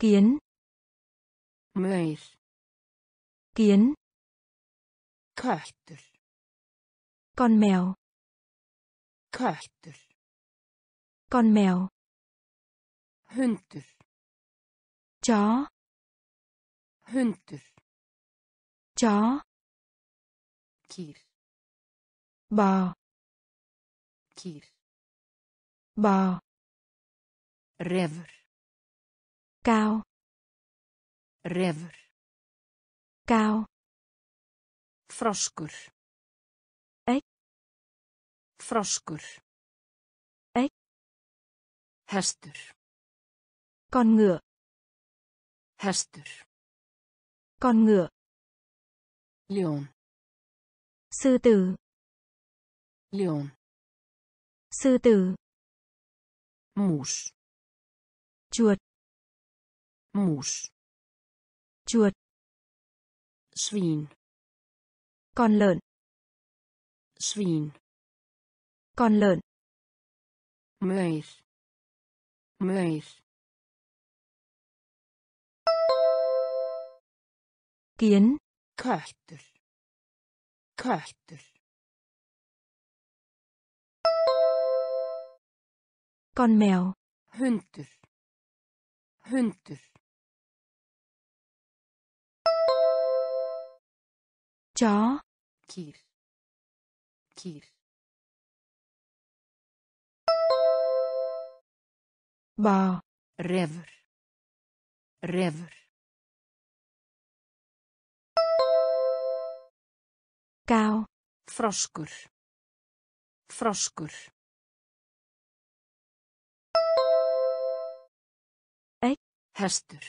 kiến Maur. kiến Köttur. con mèo Köttur. con mèo Hundur. chó Hundur. chó Kýr. bò Kýr. bò Refur. Cao Refur. cao Froskur. Ếch. Froskur. Ếch. Hestur. con ngựa Hestur. con ngựa Ljón. sư tử Ljón. sư tử Mús. chuột Mús. chuột Svín. con lợn Svín. con lợn Maur. Maur. kiến Köttur. Köttur. con mèo Hundur. Hundur. Chó Kýr. Kýr. bò Refur. Refur. cao Froskur. Froskur. Hestur.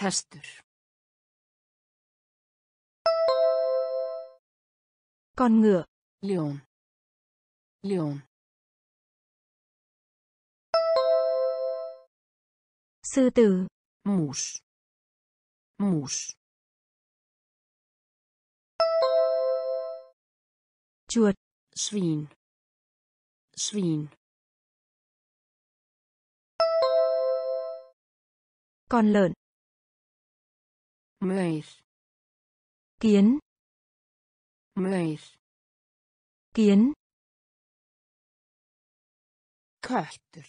Hestur. Con ngựa Ljón. Ljón. sư tử Mús. Mús. chuột Svín. Svín. con lợn Maur. kiến Maur. kiến Köttur.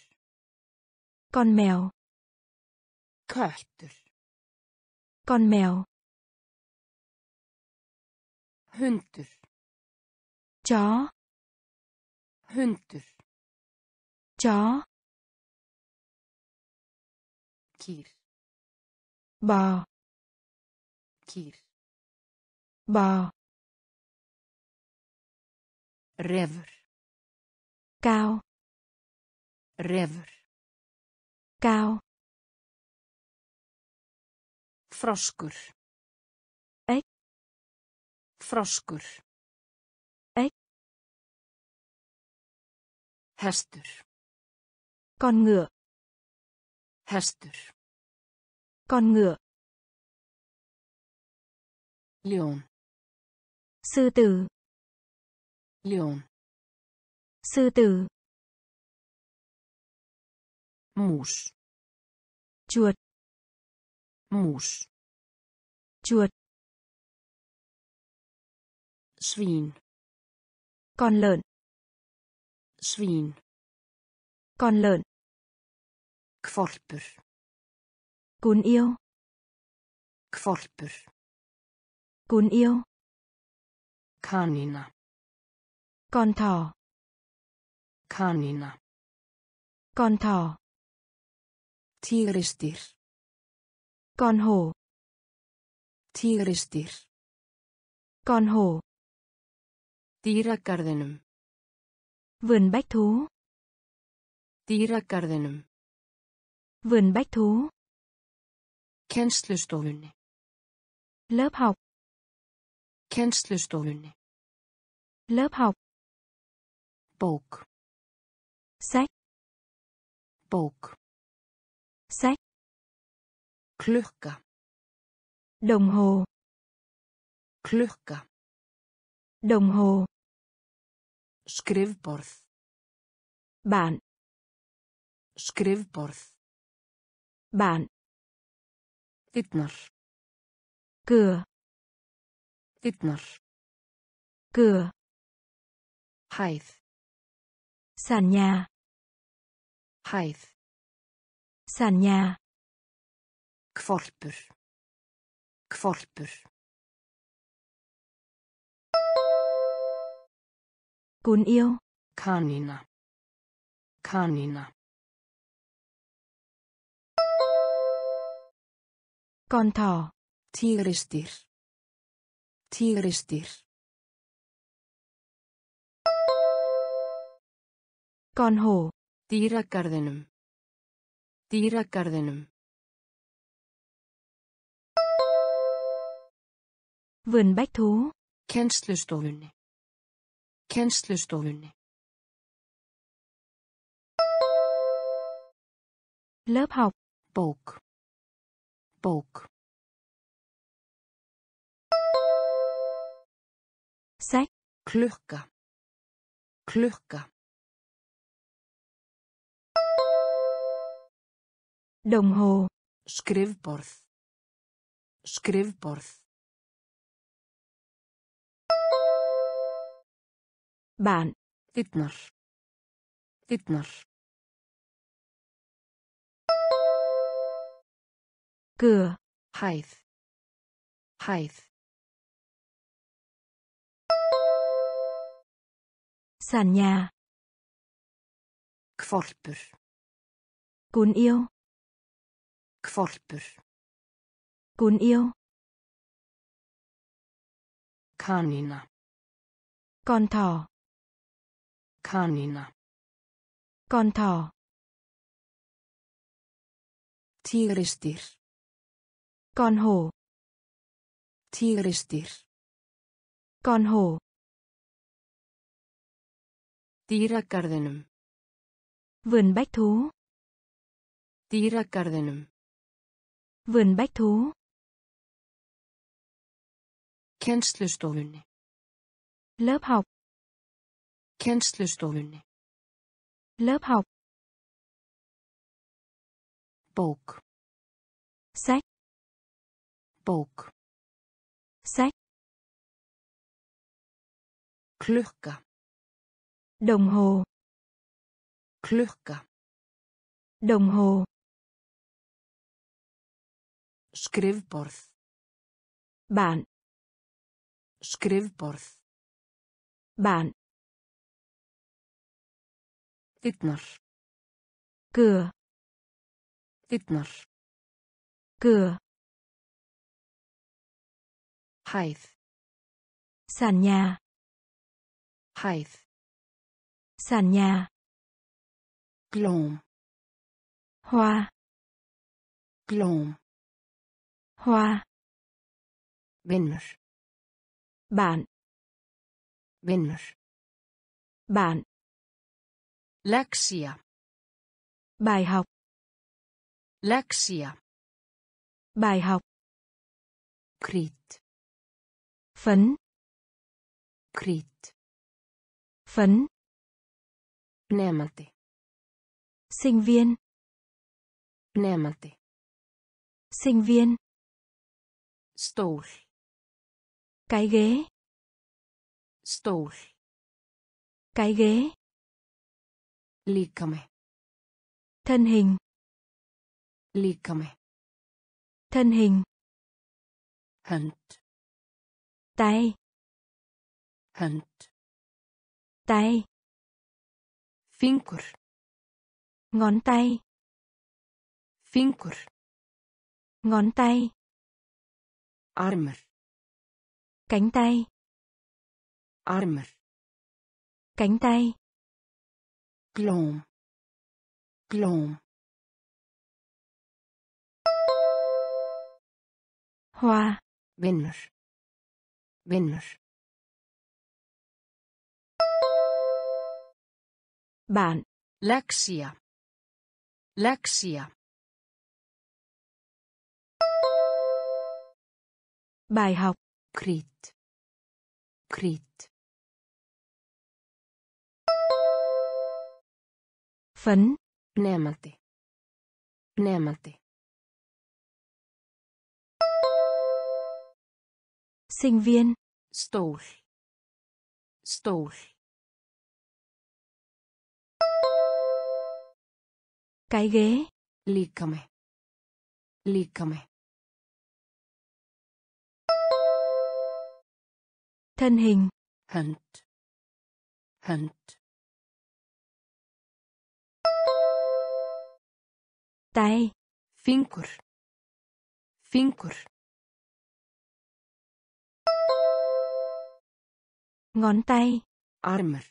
con mèo Köttur. con mèo Hundur. chó Hundur. chó Kýr. bò Kýr. bò Refur. cao Refur. cao Froskur. Ếch. Froskur. Ếch. Hestur. con ngựa Hestur. con ngựa Ljón. sư tử Ljón. sư tử Mús. chuột Mús. chuột Svín. con lợn Svín. con lợn Kvolpur. cún yêu Kvolpur. cún yêu Kanína. Con thỏ Kanína. con thỏ Tígrisdýr. con hổ Tígrisdýr. con hổ Dýragarðinum. vườn bách thú Dýragarðinum. vườn bách thú Kennslustofunni. lớp học Kennslustofunni. lớp học Bók. sách Bók. sách Klukka. đồng hồ Klukka. đồng hồ Skrifborð. bạn Skrifborð. bạn Dyrnar. cửa Dyrnar. cửa Hæð. Sàn nhà Hæð. sàn nhà Hvolpur. Hvolpur. cún yêu Kanína. Kanína. con thỏ Tígrisdýr. Tígrisdýr. Con hổ Dýragarðinum. Dýragarðinum. vườn bách thú Kennslustofunni. Kennslustofunni. lớp học Bók. Bók. sách Klukka. Klukka. Đồng hồ Skrifborð. Skrifborð. bạn Dyrnar. Dyrnar. cửa Hæð. Hæð. sàn nhà Hvolpur. cún yêu Hvolpur. cún yêu Kanína. con thỏ Kanína. con thỏ Tígrisdýr. con hổ Tígrisdýr. con hổ Dýragarðinum. vườn bách thú Dýragarðinum. Vườn bách thú Kennslustofunni. lớp học Kennslustofunni. lớp học Bók. sách Bók. sách Klukka. đồng hồ Klukka. đồng hồ Skrifborð. bạn Skrifborð. bạn Dyrnar. cửa Dyrnar. cửa Hæð. sàn nhà Hæð. sàn nhà Glóm. hoa Glóm. Hoa Vinnur. bạn Vinnur. bạn Lexía. bài học Lexía. bài học Krít. phấn Krít. phấn Nemandi. sinh viên Nemandi. sinh viên Stól. cái ghế Stól. cái ghế Líkami. thân hình Líkami. thân hình Hönd. tay Hönd. tay Fingur. ngón tay Fingur. ngón tay Armur. cánh tay Armur. cánh tay Glóm. Glóm. hoa Vinnur. Vinnur. bạn Lexía. Lexía. Bài học Krít. Krít. phấn Nemandi. Nemandi. Sinh viên. Stól. Stól. Cái ghế. Líkami. Líkami. Thân hình. Hönd. Hönd. Tay. Fingur. Fingur. Ngón tay. Armur.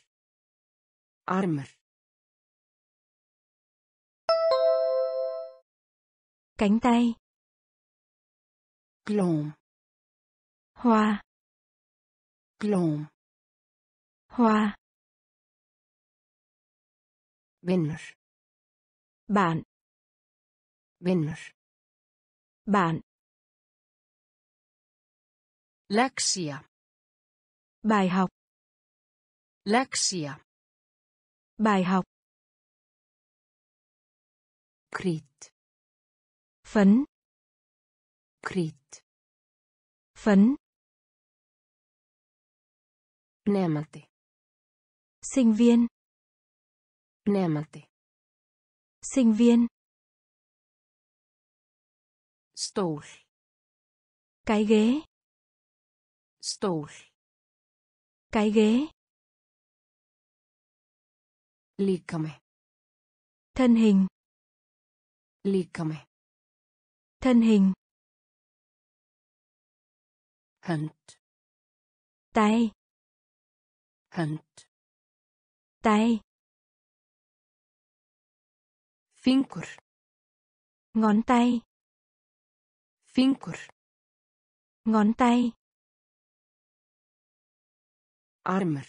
Armur. Cánh tay. Blóm. Hoa. Blóm. Hoa. Vinnur. Bạn. Vinnur. Bạn. Läxia. Bài học. Läxia. Bài học. Krit. Phấn. Krit. Phấn. Nemandi. Sinh viên. Nemandi. Sinh viên. Stól. Cái ghế. Stól. Cái ghế. Líkami. Thân hình. Líkami. Thân hình. Hönd. Tay. Hönd. Tay. Fingur. Ngón tay. Fingur. Ngón tay. Armur.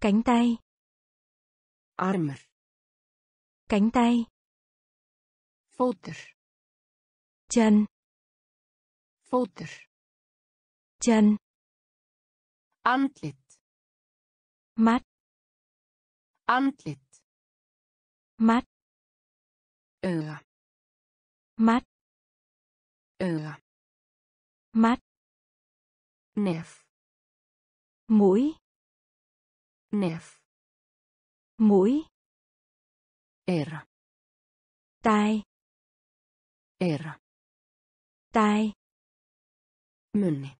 Cánh tay. Armur. Cánh tay. Fótur. Chân. Fótur. Chân. Andlit. Mắt. Andlit. Mắt. Auga. Mắt. Auga. Mắt. Nef. Mũi. Nef. Mũi. Eyra. Tai. Eyra. Tai. Munni.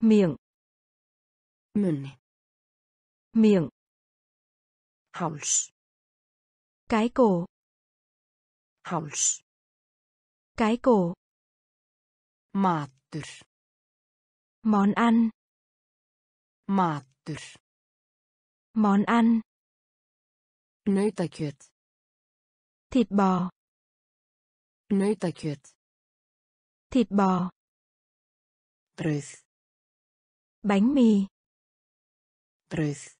Miệng. Munni. Miệng. Háls. Cái cổ. Háls. Cái cổ. Matur. Món ăn. Matur. Món ăn. Nautakjöt. Thịt bò. Nautakjöt. Thịt bò. Brauð. Bánh mì. Brauð.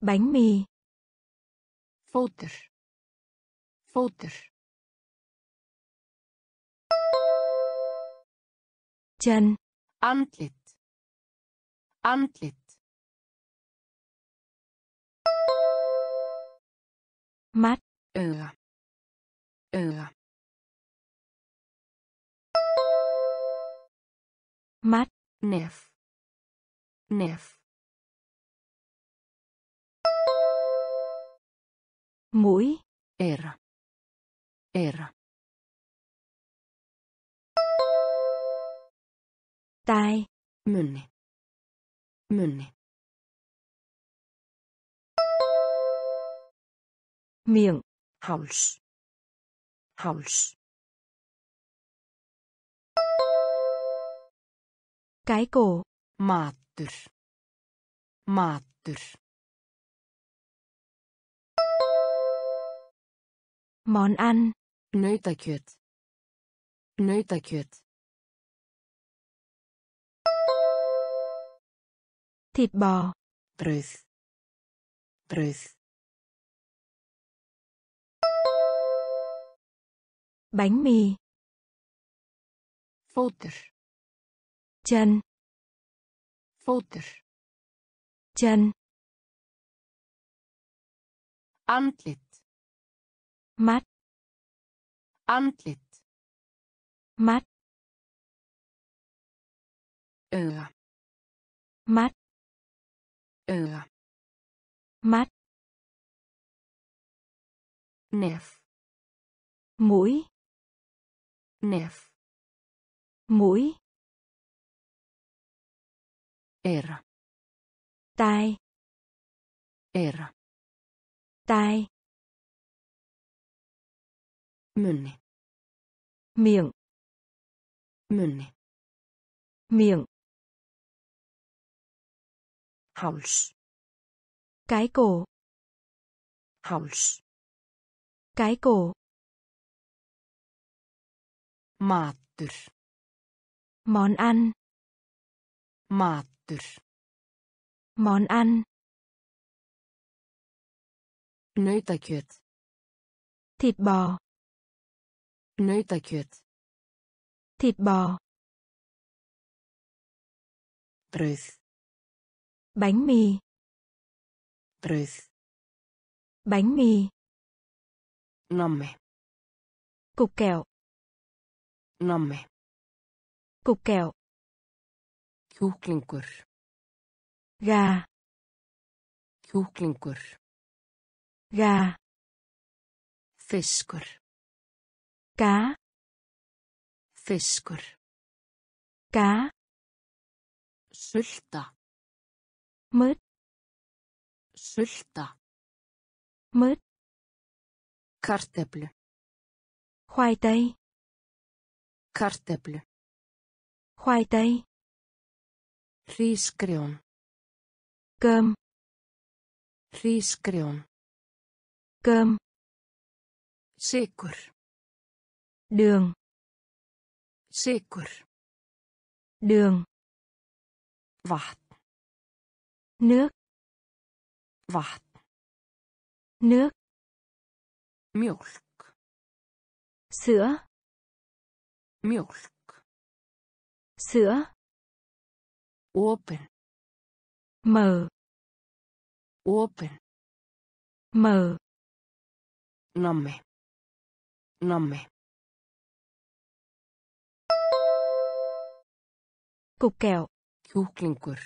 Bánh mì. Fótur. Fótur. Chân. Andlit. Andlit. Mắt. Auga. Auga. Mắt. Nef. Nef. Mũi. Eyra. Eyra. Tai. Munni. Munni. Miệng. Háls. Háls. Cái cổ. Matur. Matur. Món ăn. Nautakjöt. Nautakjöt. Thịt bò. Brauð. Brauð. Bánh mì. Fótur. Chân. Fótur. Chân. Andlit. Mắt. Andlit. Mắt. Auga. mắt Auga. mắt Nef. mũi Nef. mũi Eyra. tai Eyra. tai Munni. miệng Munni. miệng Háls. cái cổ Háls. cái cổ Matur. món ăn Matur. món ăn Nautakjöt. thịt bò Nautakjöt. thịt bò Brauð. bánh mì Brauð. bánh mì Nammi. cục kẹo Nammi. cục kẹo Kjúklingur. gà Kjúklingur. gà Fiskur. Cá Fiskur. cá Sulta. mứt Sulta. mứt Karteflu. khoai tây Karteflu. khoai tây Hrísgrjón. cơm Hrísgrjón. cơm Sykur. Đường Sykur. đường Vatn. nước Vatn. nước Mjólk. sữa Mjólk. sữa Opin. mở Opin. mở Nammi. Nammi. Kúkeo. Kjúklingur.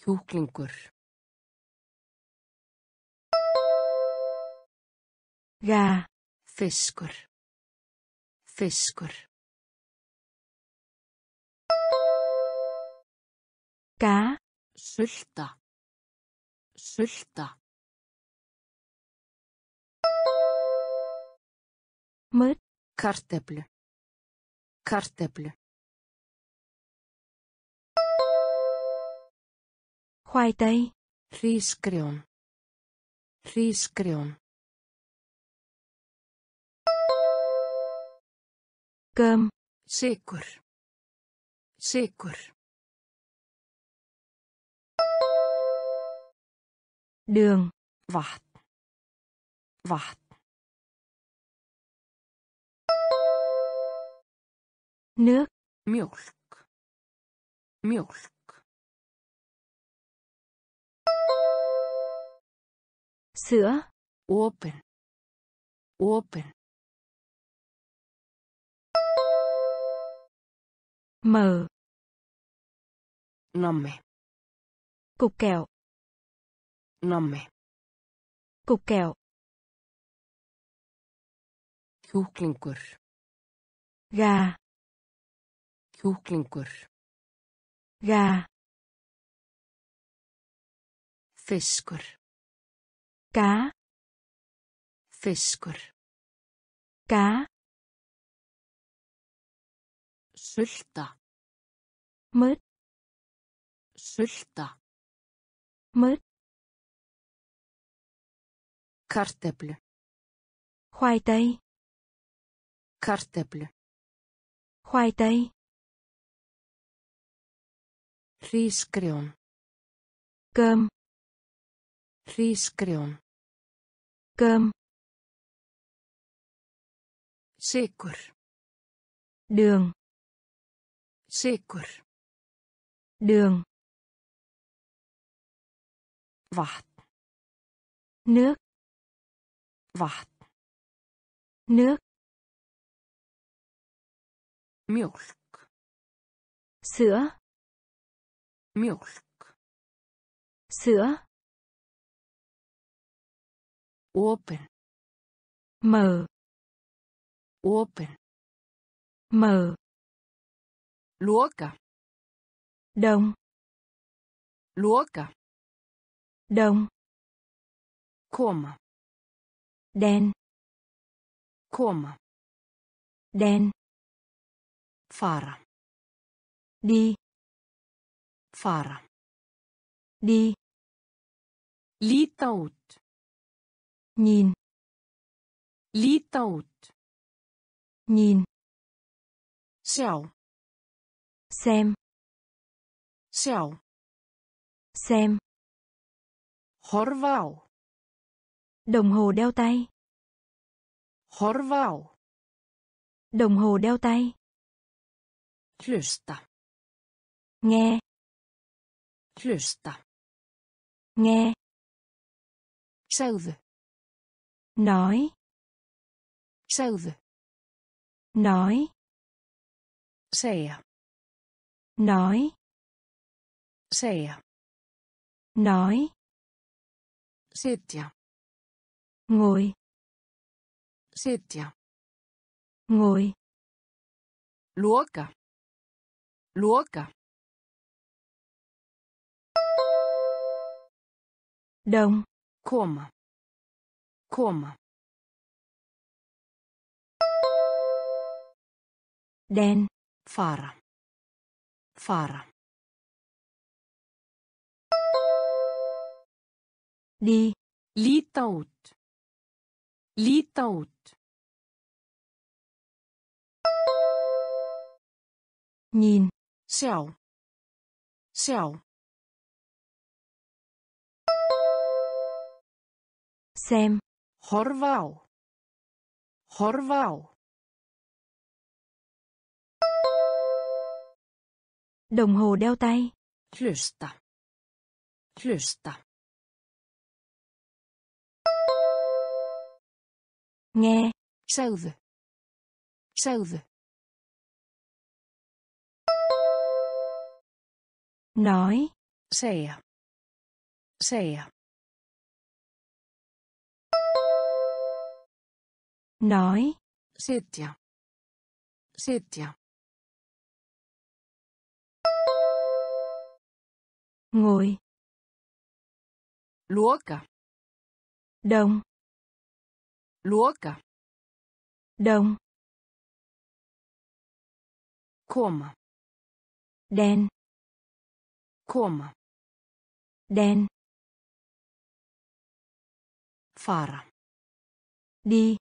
Kjúklingur. Gá. Fiskur. Fiskur. Gá. Sulta. Sulta. Mörg. Karteplu. Karteplu. Khoai tây Hrísgrjón. Hrísgrjón. cơm Sykur. Sykur. đường Vatn. Vatn. nước Mjólk. Mjólk. Sữa Opin. Opin. mở Nammi. cục kẹo Nammi. cục kẹo Kjúklingur. gà Kjúklingur. gà Fiskur. Cá Fiskur. cá Sulta. mứt Sulta. mứt Karteflu. khoai tây Karteflu. khoai tây Hrísgrjón. cơm Hrísgrjón. Cơm Sykur. đường Sykur. đường Vatn. nước Vatn. nước Mjólk. sữa Mjólk. sữa Opin. mở Opin. mở Loka. đồng Loka. đồng Koma. đèn Koma. đèn Fara. đi Fara. đi Líta út. Nhìn Líta út. nhìn Sjá. xem Sjá. xem Horfa á. đồng hồ đeo tay Horfa á. đồng hồ đeo tay Hlusta. nghe Hlusta. nghe Segðu. Nói Segðu. nói Segja. nói Segja. nói Sitja. ngồi Sitja. ngồi Loka. Loka. đồng Koma. Koma. đèn Fara. Fara. đi Líta út. Líta út. nhìn Sjá. Sjá. xem Horfa á. Horfa á. đồng hồ đeo tay Hlusta. Hlusta. nghe Segðu. Segðu. nói Segja. Segja. Nói Sitja. Sitja. ngồi Loka. đồng Loka. đồng Koma. đèn Koma. đèn Fara. đi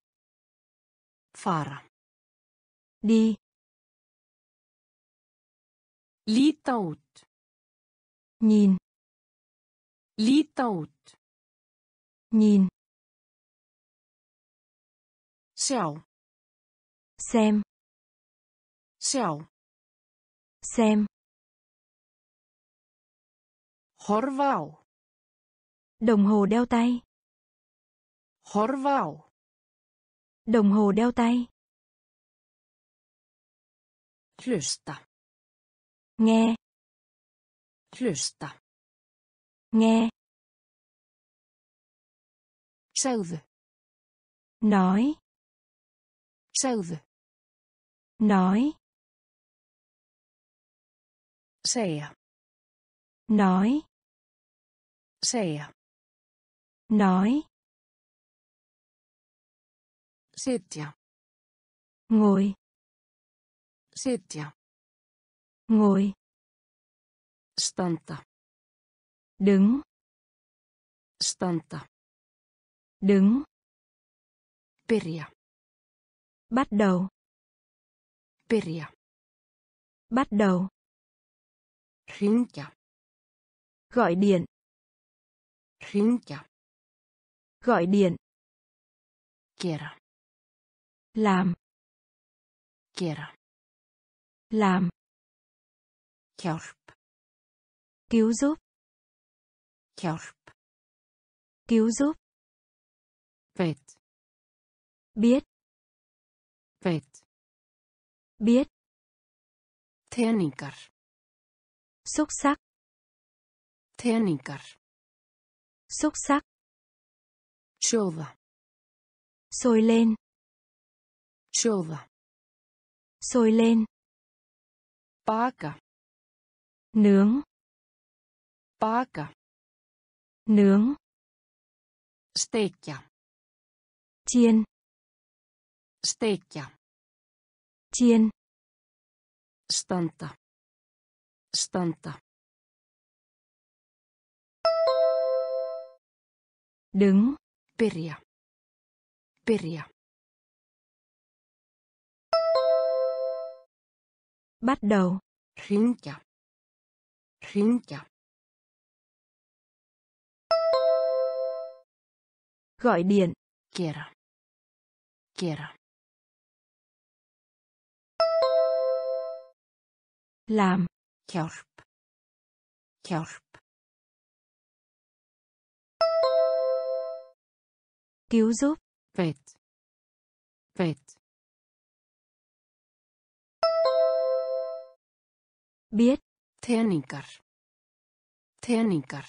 Fara. đi Líta út. nhìn Líta út. nhìn Sjá. xem Sjá. xem Horfa á. đồng hồ đeo tay Horfa á. Đồng hồ đeo tay Hlusta. nghe Hlusta. nghe Segðu. nói Segðu. nói Segja. nói Segja. nói Sitja. ngồi Sitja. ngồi Standa. đứng Standa. đứng Byrja. bắt đầu Byrja. bắt đầu Hringja. gọi điện Hringja. gọi điện Gera. Làm Gera. làm Hjálp. cứu giúp Hjálp. cứu giúp Veit. biết Veit. biết Teningar. xúc sắc Teningar. Xúc sắc. Sjóða. Sôi lên. Sjóða. Sôi lên. Baka. Nướng. Baka. Nướng. Steikja. Chiên. Steikja. Chiên. Standa. Standa. Đứng. Byrja. Byrja. Bắt đầu. Hringja. Hringja. Gọi điện. Gera. Gera. Làm. Hjálp. Hjálp. Cứu giúp. Veit. Veit. Biết. Teningar. Teningar.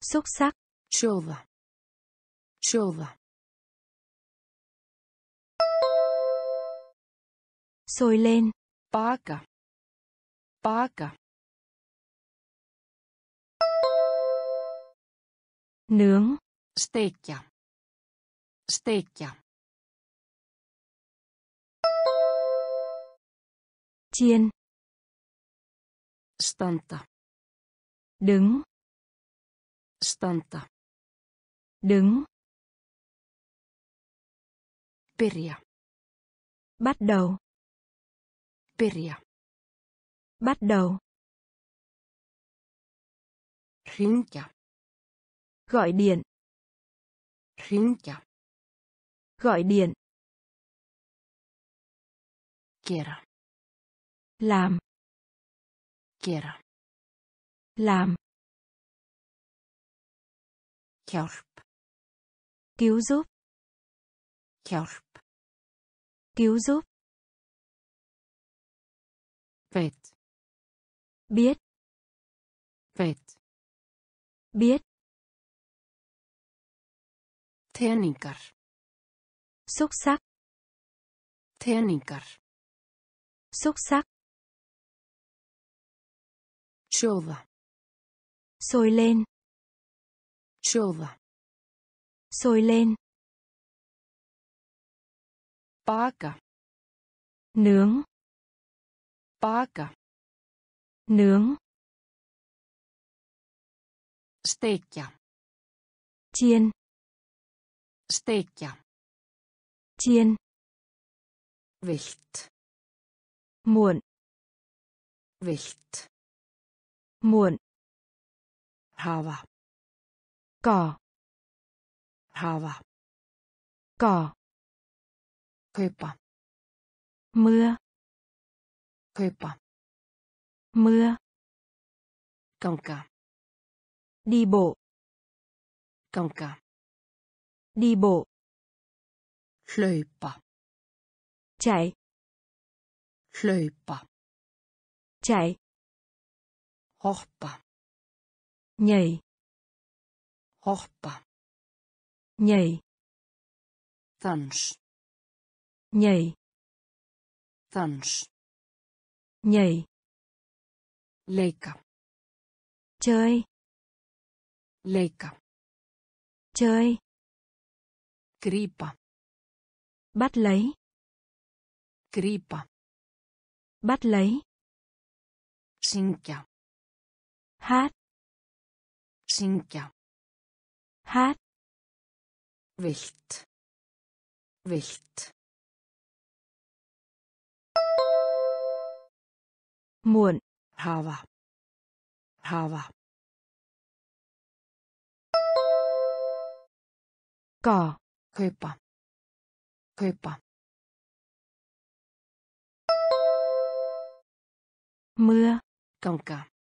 Xúc sắc. Sjóða. Sjóða. Sôi lên. Baka. Baka. Nướng. Steikja. Steikja. Chiên. Standa. Đứng. Standa. Đứng. Byrja. Bắt đầu. Byrja. Bắt đầu. Hringja. Gọi điện. Hringja. Gọi điện. Gera. Làm. Gera. Làm. Hjálp. Cứu giúp. Hjálp. Cứu giúp. Veit. Biết. Veit. Biết. Teningar. Xúc sắc. Teningar. Xúc sắc. Sjóða. Sôi lên. Sjóða. Sôi lên. Baka. Nướng. Baka. Nướng. Steikja. Chiên. Steikja. Chiên. Vilt. Muộn. Vilt. Muộn. Hafa. Cỏ. Hafa. Cỏ. Kaupa. Mưa. Kaupa. Mưa. Ganga. Đi bộ. Ganga. Đi bộ. Hlaupa. Chạy. Hlaupa. Chạy. Hoppa. Nhảy. Hoppa. Nhảy. Dans. Nhảy. Dans. Nhảy. Leika. Chơi. Leika. Chơi. Grípa. Bắt lấy. Grípa. Bắt lấy. Syngja. Hát. Syngja. Hát. Vilt. Vilt. Muộn. Hafa. Hafa. Cỏ. Kaupa. Kaupa. Mưa. Ganga.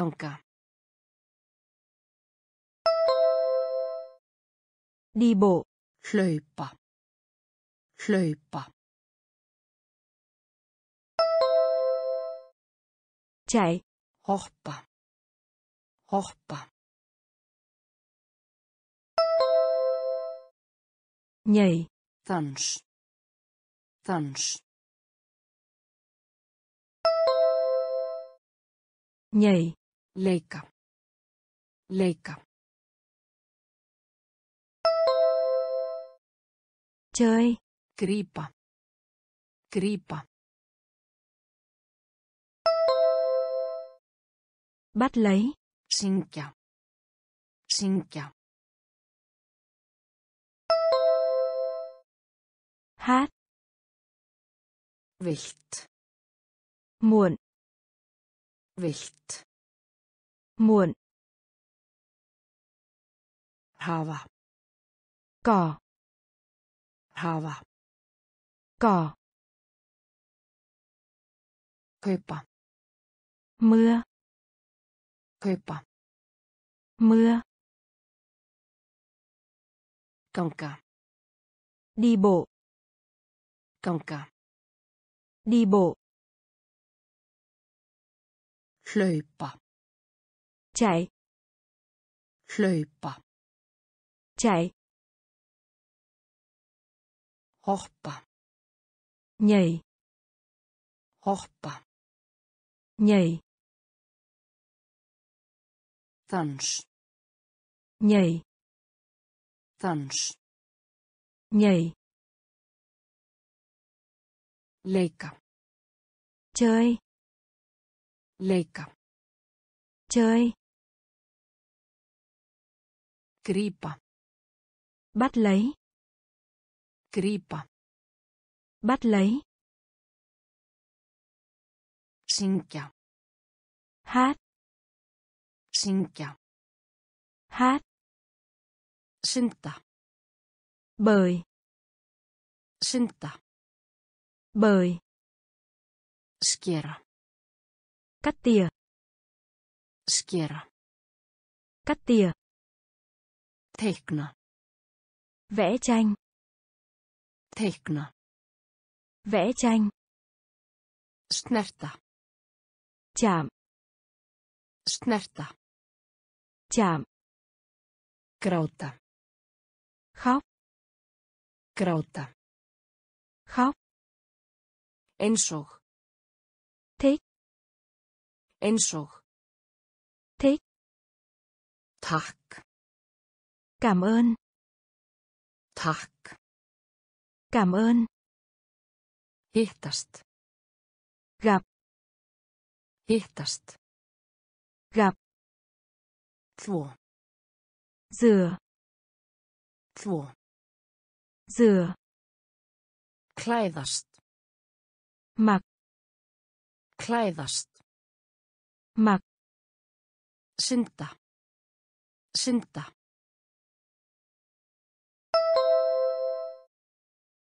Ganga. Đi bộ. Hlaupa. Hlaupa. chạy hoppa, hoppa, nhảy dans, dans, nhảy leika, leika, chơi. Grípa, grípa, bắt lấy. Syngja, syngja, hát. Vilt, muộn. Vilt, muộn. Hafa, cỏ. Hafa, cỏ. Kaupa, mưa. Kaupa, mưa. Ganga, đi bộ. Ganga, đi bộ. Hlaupa, chạy. Hlaupa, chạy. Hoppa, nhảy. Hoppa, nhảy. Dans, nhảy. Dans, nhảy. Leika, chơi. Leika, chơi grípa, bắt lấy. Grípa, bắt lấy. Syngja, hát. Syngja, hát. Synda, bơi synda, bơi skera, cắt tỉa. Skera, cắt tỉa teikna, vẽ tranh. Teikna, vẽ tranh. Snerta, chạm. Snerta, chạm. Gráta, khóc. Gráta, khóc. Eins og, thích. Eins og, thích. Takk, cảm ơn. Takk, cảm ơn. Hittast, gặp. Hittast, gặp. Þvó, rửa þvó, rửa klæðast, mặc. Klæðast, mặc. Synda, synda,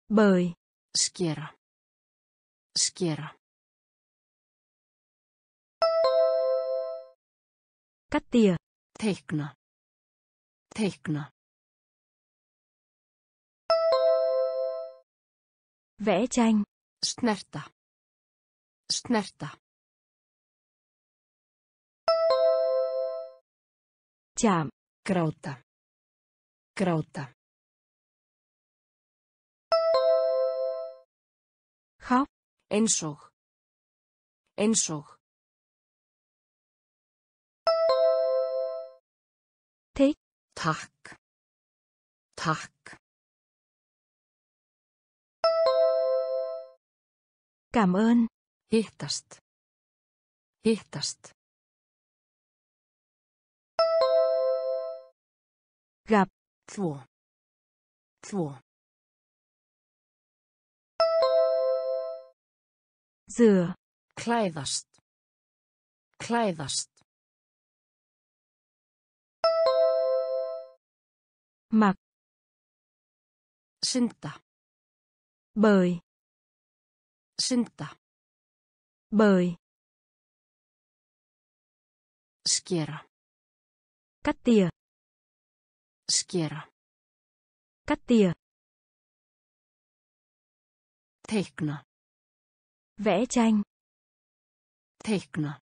bơi skera, skera, cắt tỉa. Teikna, teikna, vẽ tranh. Snerta, snerta, chạm. Gráta, gráta, khóc. Eins og, eins og, thích. Takk, takk, cảm ơn. Hittast, hittast, gặp. Þvó, þvó, rửa klæðast, klæðast, mặc. Synda, bơi synda, bơi skera, cắt tỉa. Skera, cắt tỉa. Teikna, vẽ tranh teikna,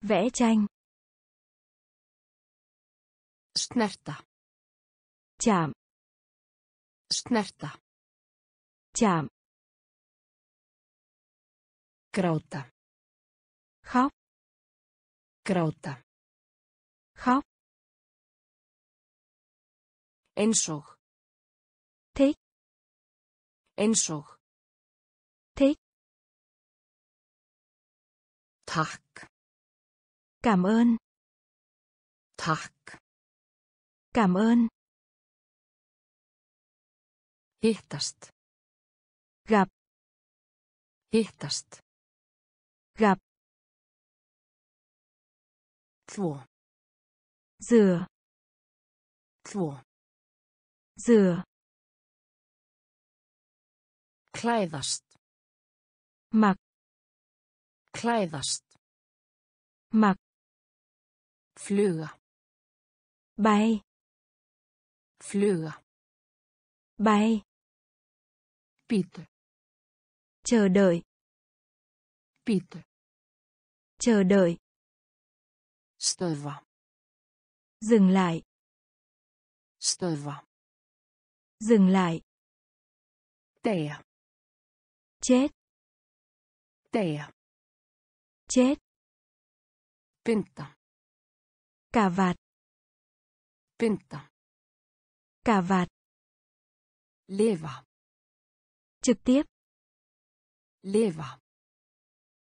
Vẽ tranh. Snerta. Chạm. Snerta. Chạm. Gráta. Khóc. Gráta. Khóc. Eins og. Thích. Eins og. Takk. Cảm ơn. Takk. Cảm ơn. Hittast. Gặp. Hittast. Gặp. Þvo. Rửa. Þvo. Rửa. Klæðast. Mặc. Klæðast. Mặc. Fluga. Bay. Fluga. Bay. Bítu. Chờ đợi. Bítu. Chờ đợi. Stöðva. Dừng lại. Stöðva. Dừng lại. Deyja. Chết. Deyja. Chết. Binda. Cà vạt. Binda. Cà vạt. Lifa. Trực tiếp. Lifa.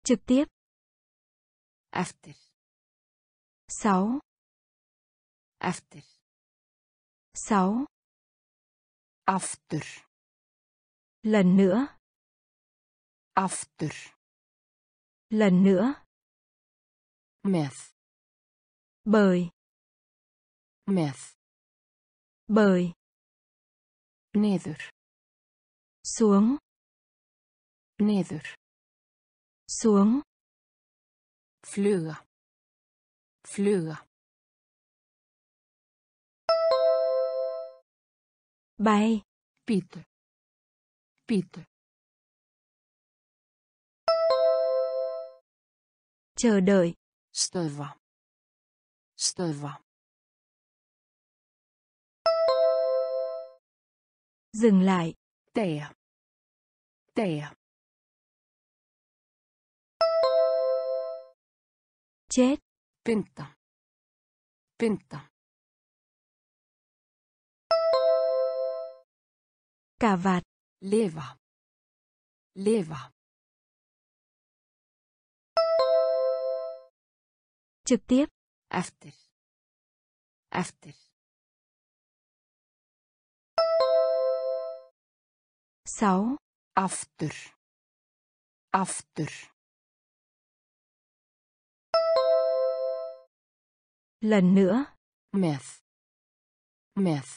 Trực tiếp. Eftir. Sáu. Eftir. Sáu. Aftur. Lần nữa. Aftur. Lần nữa. Með. Bởi. Með. Bởi. Niður. Xuống. Niður. Xuống. Fluga. Fluga. Bay. Bítu. Bítu. Chờ đợi. Stöðva. Stöðva. Dừng lại. Deyja. Deyja. Chết. Binda. Binda. Cà vạt. Lifa. Lifa. Trực tiếp. Eftir. Eftir. Sáu. Aftur. Aftur. Lần nữa. Með. Með.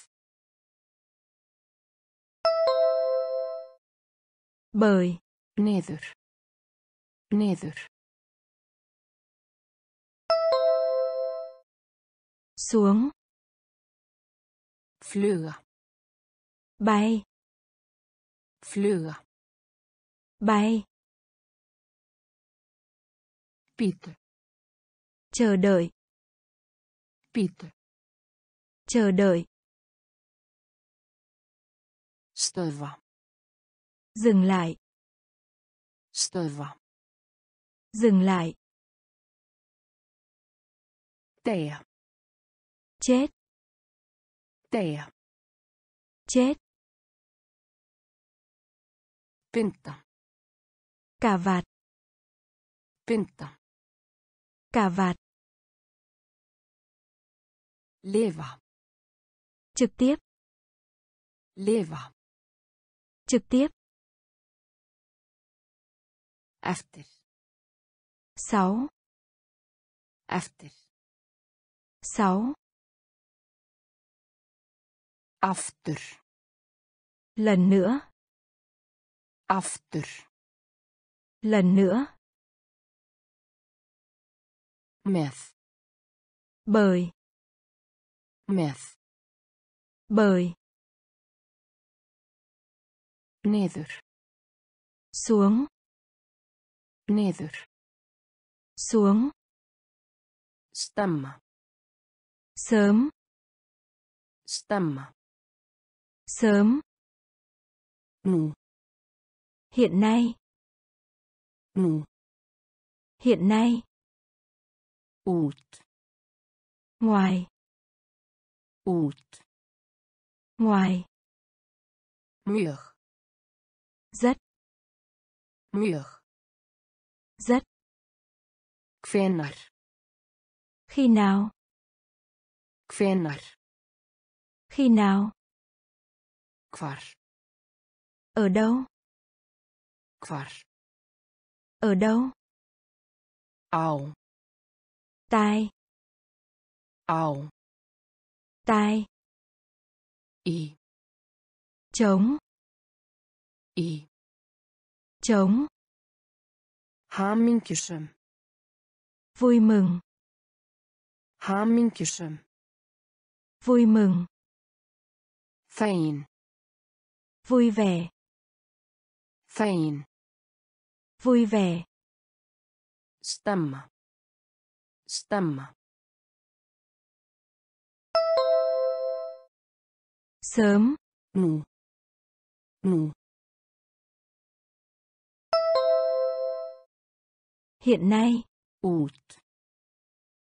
Bởi. Niður. Niður. Xuống. Fluga. Bay. Fluga. Bay. Bítu. Chờ đợi. Bítu. Chờ đợi. Stöðva. Dừng lại. Stöðva. Dừng lại. Deyja. Chết. Deyja. Chết. Binda. Cà vạt. Binda. Cà vạt. Lifa. Trực tiếp. Lifa. Trực tiếp. Eftir. Sáu. Eftir. Sáu. Aftur. Lần nữa. Aftur. Lần nữa. Með. Bởi. Með. Bởi. Niður. Xuống. Niður. Xuống. Stemma. sớm Stemma. Sớm Nú. hiện nay Nú. hiện nay Út. ngoài Út. ngoài Mjög. rất Mjög. rất Hvenar. khi nào Hvenar. khi nào Hvar. ở đâu Hvar. ở đâu Á. tai Á. tai Í. chống Í. chống Hamingjusum. vui mừng Hamingjusum. vui mừng Fegin. Vui vẻ Fegin. vui vẻ Stemma. Stemma. sớm Nú. Nú. hiện nay Út.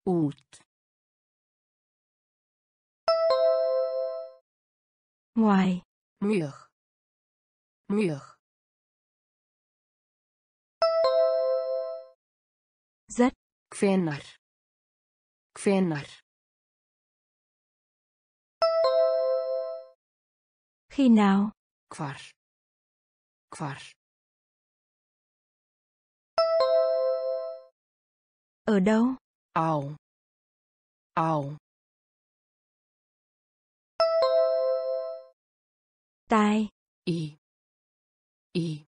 Út. ngoài Mjög. Mjög. rất Hvenar. Hvenar. khi nào Hvar. Hvar. ở đâu Á. Á. tai Í. Í.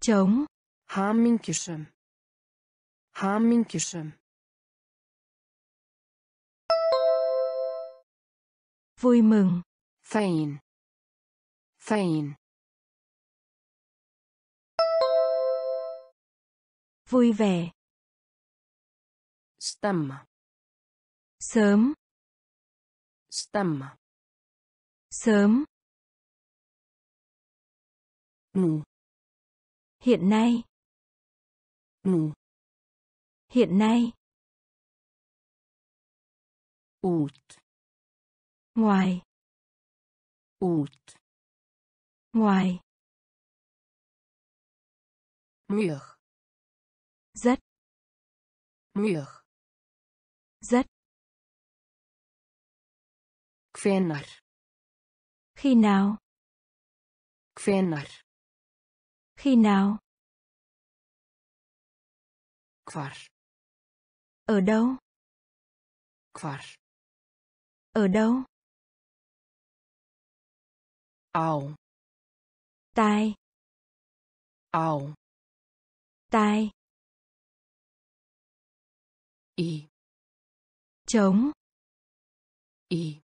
chống Hamingjusum. Hamingjusum. vui mừng Fegin. Fegin. vui vẻ Stemma. sớm Stemma. Sớm Nú. hiện nay Nú. hiện nay Út. ngoài Út. ngoài Mjög. rất Mjög. rất Hvenar. Khi nào Hvenar. khi nào Hvar. ở đâu Hvar. ở đâu Á. tai Á. tai Í. chống Í.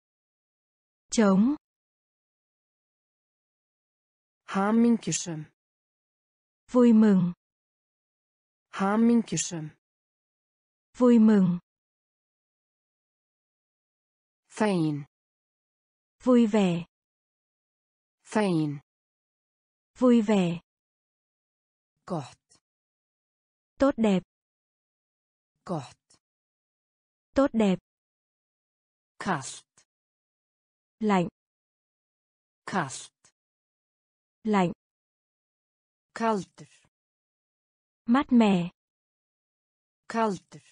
chống Hamingjusum. vui mừng Hamingjusum. vui mừng Fegin. vui vẻ Fegin. vui vẻ Gott. tốt đẹp Gott. tốt đẹp Kallt. lạnh Kallt. Lạnh Kaldur. mát mẻ Kaldur.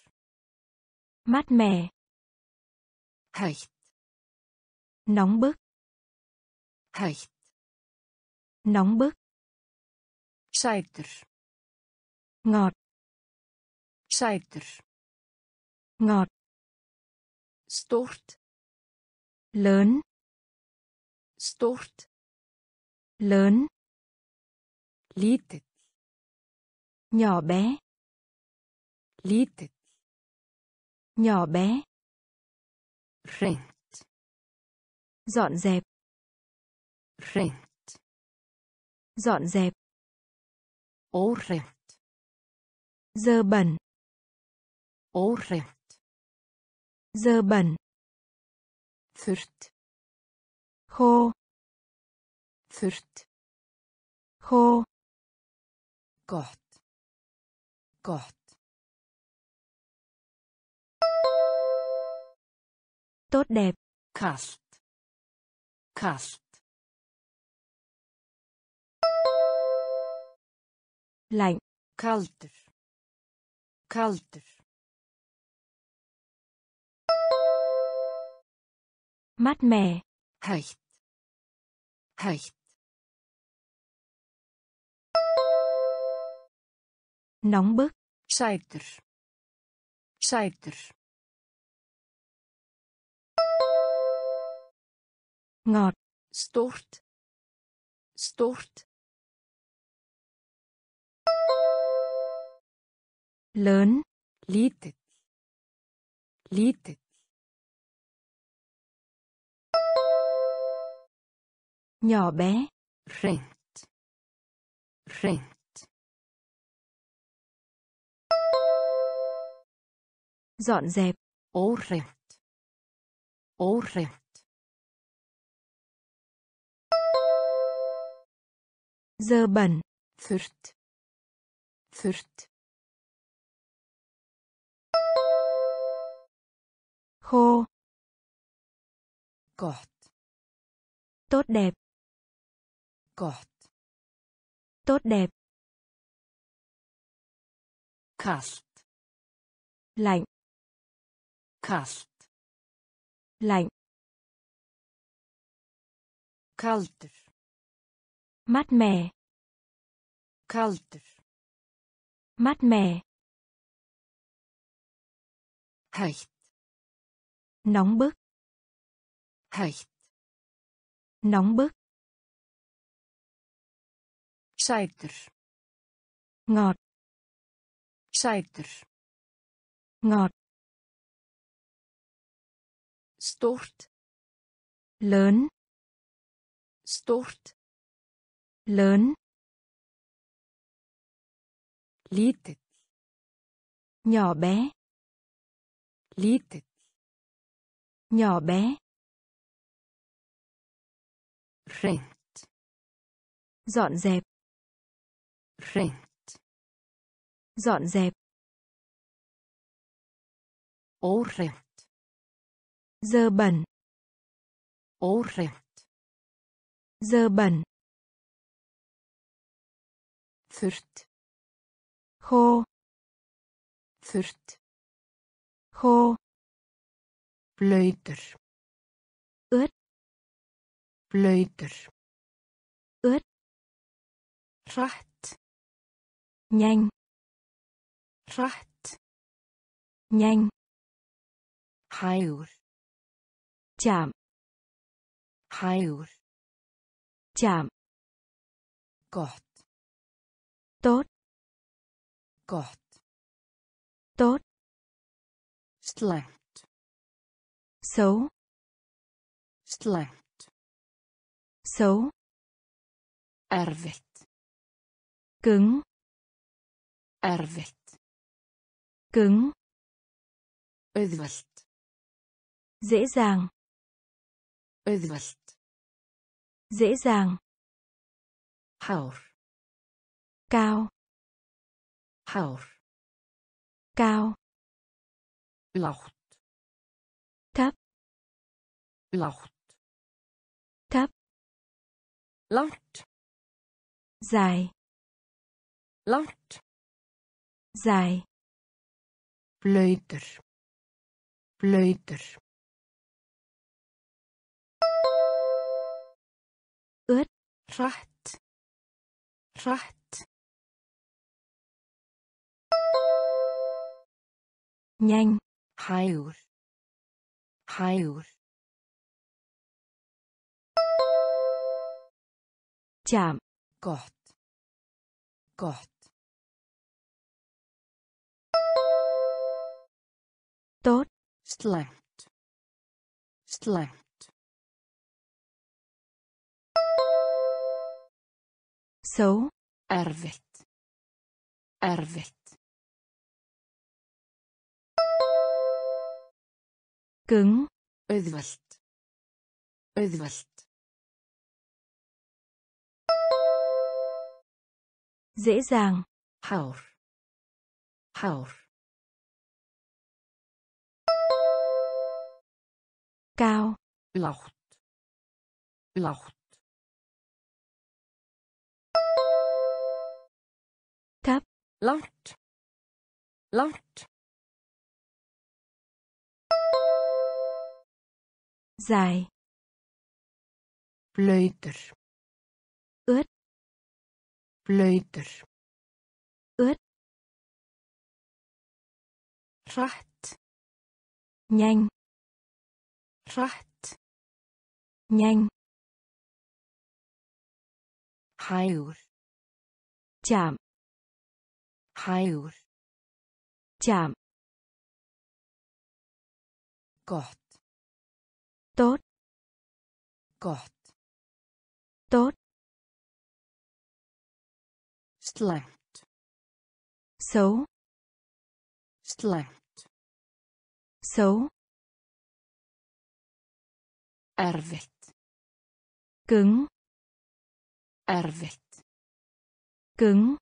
mát mẻ Heitt. nóng bức Heitt. nóng bức Sætur. ngọt Sætur. ngọt Stórt. lớn Stórt. Lớn Lítill. nhỏ bé Lítill. nhỏ bé Hreint. dọn dẹp Hreint. dọn dẹp Óhreint. Dơ bẩn. Óhreint. Dơ bẩn. Þurrt. Khô. Þurrt. Khô. Gott. Gott. Tốt đẹp. Kalt. Kalt. Lạnh. Kaldur. Kaldur. Mát mẻ. Heitt. Heitt. Nóng bức. Sætur. Sætur. Ngọt. Stórt. Stórt. Lớn. Lítill. Lítill. Nhỏ bé. Hreint. Hreint. Dọn dẹp. Óhreint. Óhreint. Dơ bẩn. Þurrt. Þurrt. Khô. Gott. Tốt đẹp. Gott. Tốt đẹp. Kalt. Lạnh. Kalt. Lạnh. Kaldur. Mát mẻ. Kaldur. Mát mẻ. Heitt. Nóng bức. Heitt. Nóng bức. Sætur. Ngọt. Sætur. Ngọt. Stórt. Lớn. Stórt. Lớn. Lítill. Nhỏ bé. Lítill. Nhỏ bé. Hreint. Dọn dẹp. Hreint. Dọn dẹp. Óhreint. Dơ bẩn. Óhreint. Dơ bẩn. Þurrt. Khô. Þurrt. Khô. Blöytur. Ướt. Blöytur. Ướt. Hratt. Nhanh. Hratt. Nhanh. Hægur. Chạm. Hægur. Chạm. Gott. Tốt. Gott. Tốt. Slæmt. Xấu. Slæmt. Xấu. Erfitt. Cứng. Erfitt. Cứng. Auðvelt. Dễ dàng. Auðvelt. Dễ dàng. Hár. Cao. Hár. Cao. Lágt. Thấp. Lágt. Thấp. Langt. Dài. Langt. Dài. Blöytur. Blöytur. Hratt. Hratt. Nhanh. Hægur. Hægur. Chạm. Gott. Gott. Tốt. Slæmt. Slæmt. Xấu. Erfitt. Erfitt. Cứng. Auðvelt. Auðvelt. Dễ dàng. Hár. Hár. cao lágt lágt Langt. Langt. dài Blöytur. ướt Blöytur. ướt Hratt. nhanh Hratt. nhanh Hægur. chạm Hægur. chạm Gott. tốt Gott. tốt Slæmt. xấu Slæmt. xấu Erfitt. cứng Erfitt. cứng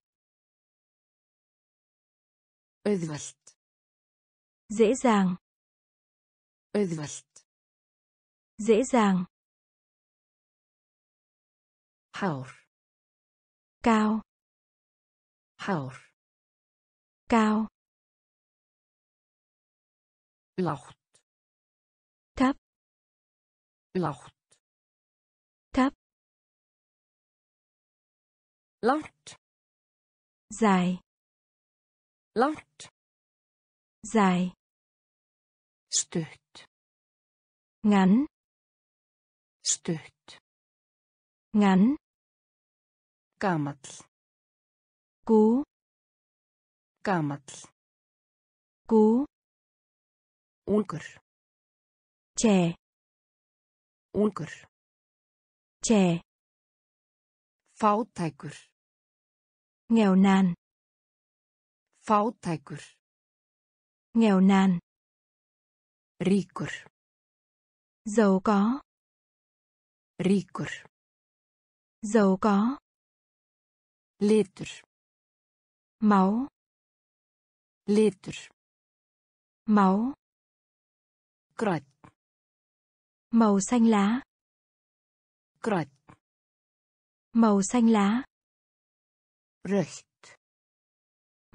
Auðvelt. dễ dàng Auðvelt. dễ dàng Hár. cao Hár. cao Lágt. thấp Lágt. thấp Langt. dài Langt. dài Stutt. ngắn Stutt. ngắn Gamall. cú Gamall. cú Ungur. trẻ Ungur. trẻ Fátækur. nghèo nàn Fátækur. nghèo nàn Ríkur. giàu có Ríkur. giàu có Litur. máu Litur. máu Grænn. màu xanh lá Grænn. màu xanh lá Rautt.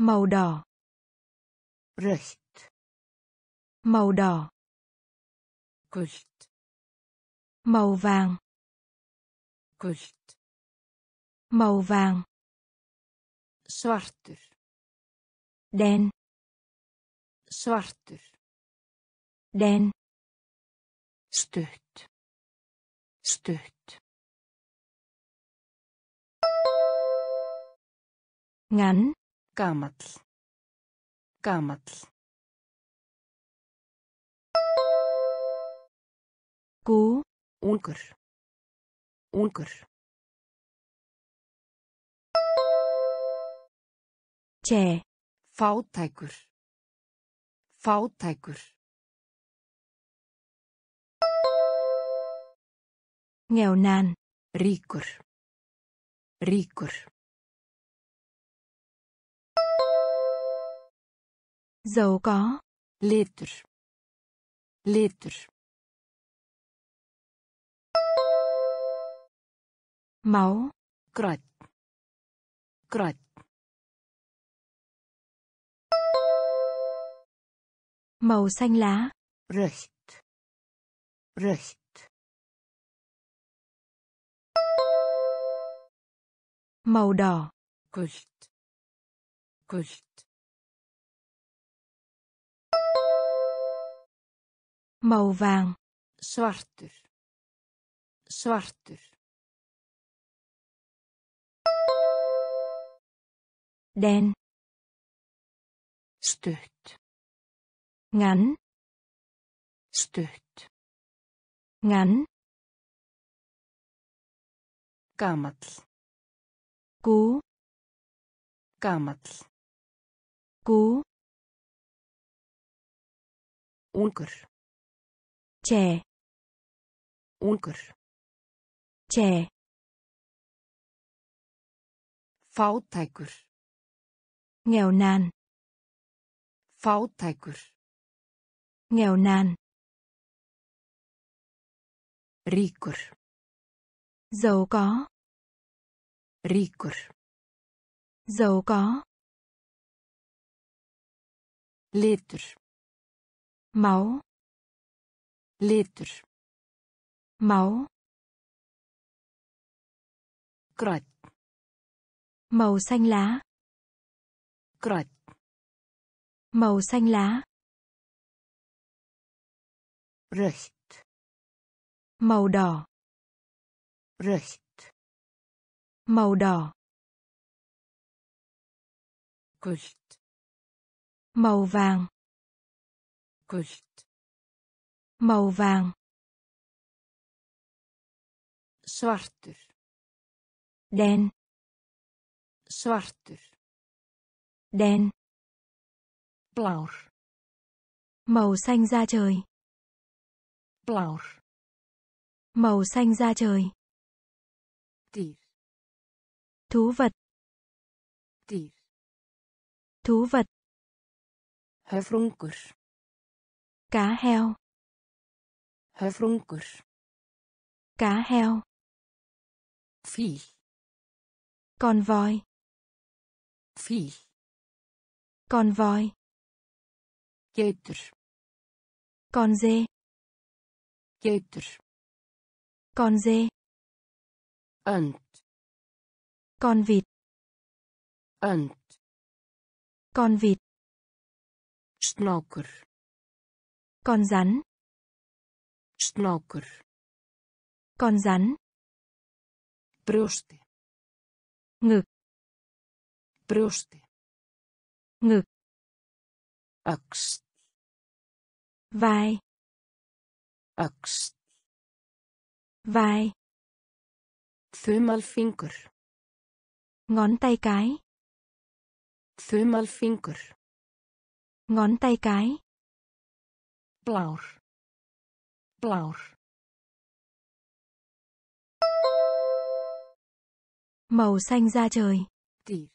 Màu đỏ Rautt. màu đỏ Gult. màu vàng Gult. màu vàng Svartur. đen Svartur. đen Stutt. Stutt. ngắn Gamall. Gamall. cú Ungur. Ungur. trẻ Fátækur. Fátækur. nghèo nàn Ríkur. Ríkur. Giàu có Litur. Litur. máu Grænn. Grænn. màu xanh lá Rautt. Rautt. màu đỏ Gult. Gult. Màu vàng Svartur. Svartur. đen Stutt. ngắn Stutt. ngắn Gamall. cú Gamall. cú Ungur. Trẻ Ungur. trẻ Fátækur. nghèo nàn Fátækur. nghèo nàn Ríkur. giàu có Ríkur. giàu có Litur. máu Litur. máu Grænn. màu xanh lá Grænn. màu xanh lá Rautt. màu đỏ Rautt. màu đỏ Gult. màu vàng Gult. Màu vàng Svartur. đen Svartur. đen Blár. màu xanh da trời Blár. màu xanh da trời Dýr. thú vật Dýr. thú vật Höfrungur. cá heo Höfrungur. cá heo Fíl. con voi Fíl. con voi Geitur. con dê Geitur. con dê Önd. con vịt Önd. con vịt Snákur. con rắn Snákur. con rắn Brjósti. ngực Brjósti. ngực Öxl. vai Öxl. vai Þumalfingur. ngón tay cái Þumalfingur. ngón tay cái Blár. Blár. màu xanh da trời Dýr.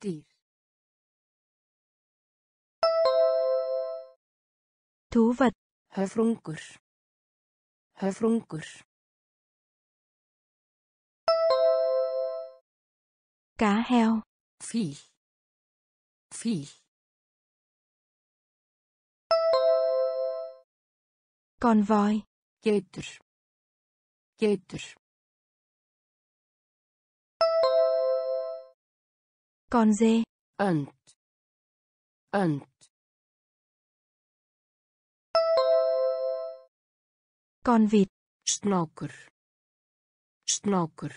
Dýr. thú vật Höfrungur. Höfrungur. cá heo Fíl. Fíl. Con voi Geitur. Geitur. con dê Önd. Önd. con vịt Snákur. Snákur.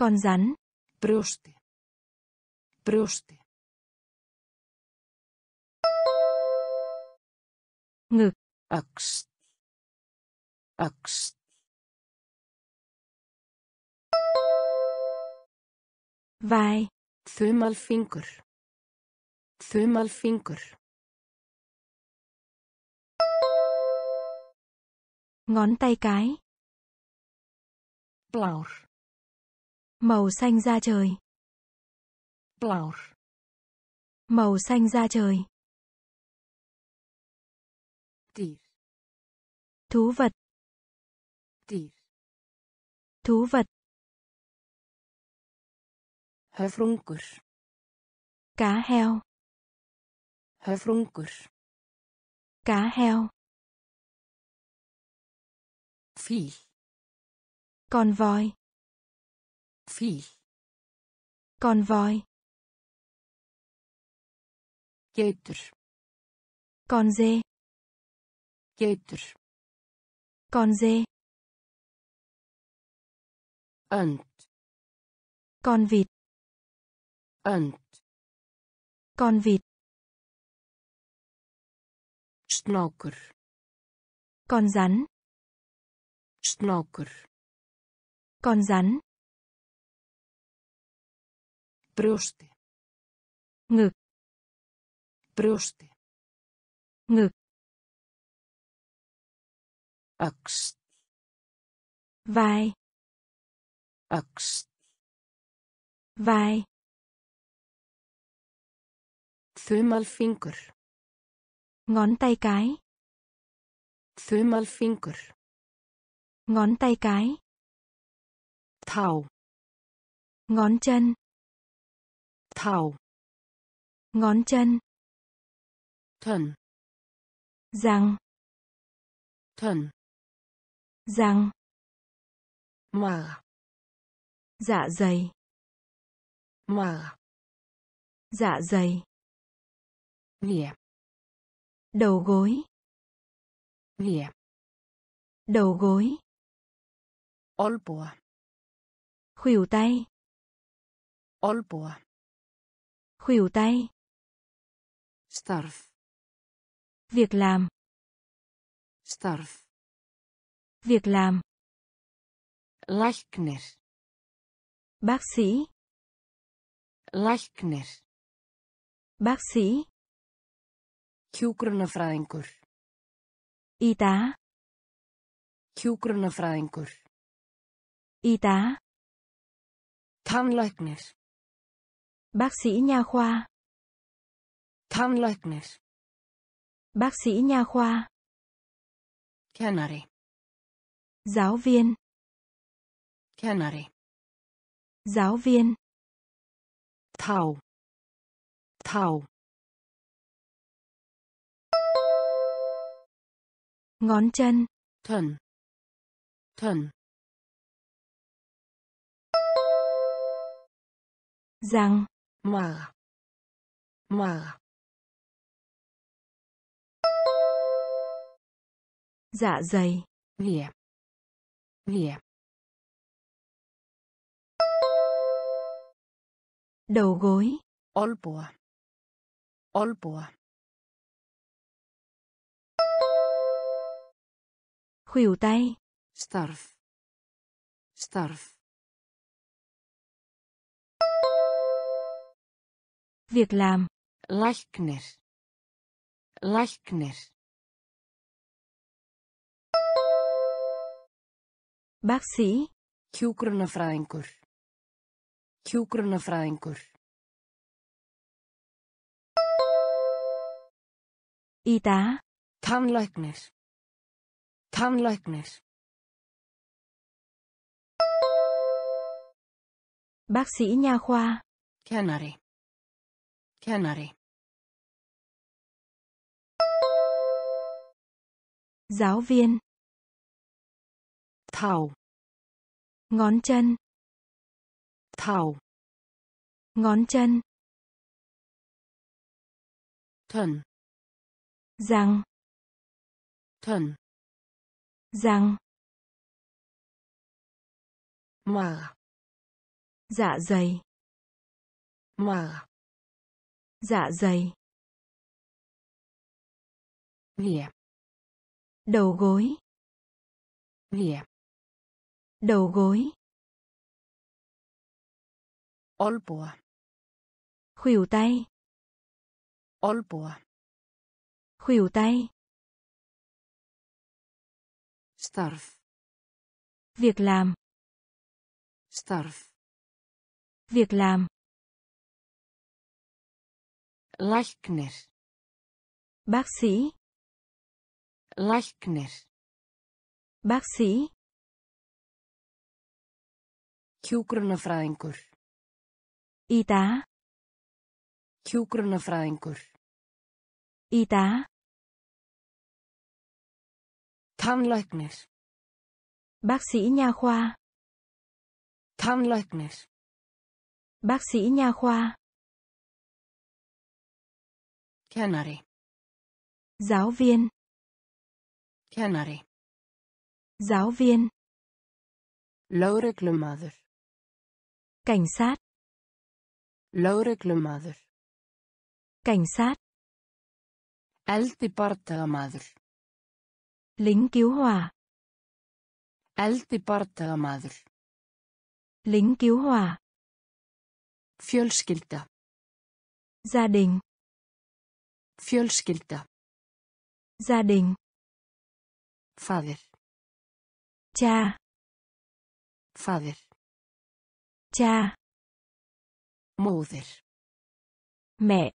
con rắn Brjósti. Brjósti. Ngực Öxl. Öxl. vai Þumalfingur. Þumalfingur. ngón tay cái Blár. màu xanh da trời Blár. màu xanh da trời Dýr. thú vật Dýr. thú vật Höfrungur. cá heo Höfrungur. cá heo Fíl. con voi Fíl. con voi Geitur. con dê Geitur. con dê Önd. con vịt Önd. con vịt Snákur. con rắn Snákur. con rắn Brjósti. ngực Brjósti. ngực Öxt. vai Öxt. vai Þumalfingur. ngón tay cái Þumalfingur. ngón tay cái Tá. ngón chân Tá. ngón chân Tönn. răng Tönn. Răng Maga. dạ dày Maga. dạ dày Nýja. đầu gối Nýja. đầu gối Olbúa. khuỷu tay Olbúa. khuỷu tay Starf. việc làm Starf. Việc làm Læknir. bác sĩ Læknir. bác sĩ Hjúgrunafræðingur. y tá Hjúgrunafræðingur. y tá Tannlæknir. bác sĩ nha khoa Tannlæknir. bác sĩ nha khoa Kennari. Giáo viên Kennari. giáo viên Tá. Tá. ngón chân Tönn. Tönn. răng Maga. Maga. dạ dày Nýja. Nýja. đầu gối Olbúa. Olbúa. khuỷu tay Starf. Starf. việc làm Læknir. Læknir. Bác sĩ Hjúgrunafræðingur. Hjúgrunafræðingur. y tá Tannlæknir. Tannlæknir. bác sĩ nha khoa Kennari. Kennari. giáo viên Tá. ngón chân Tá. ngón chân Tönn. răng Tönn. răng Maga. dạ dày Maga. dạ dày Nýja. đầu gối Nýja. Đầu gối Olbúa. khuỷu tay Olbúa. khuỷu tay Starf. việc làm Starf. việc làm Læknir. bác sĩ Læknir. bác sĩ Hjúgrunafræðingur. y tá Hjúgrunafræðingur. y tá Tannlæknir. bác sĩ nha khoa Tannlæknir. bác sĩ nha khoa Kennari. giáo viên Kennari. giáo viên Lögreglumaður. Cảnh sát Lögreglumaður. cảnh sát Eldibardagamaður. lính cứu hỏa Eldibardagamaður. lính cứu hỏa Fjölskylda. gia đình Fjölskylda. Gia đình. Faðir. Cha. Faðir. Cha. Móðir. Mẹ.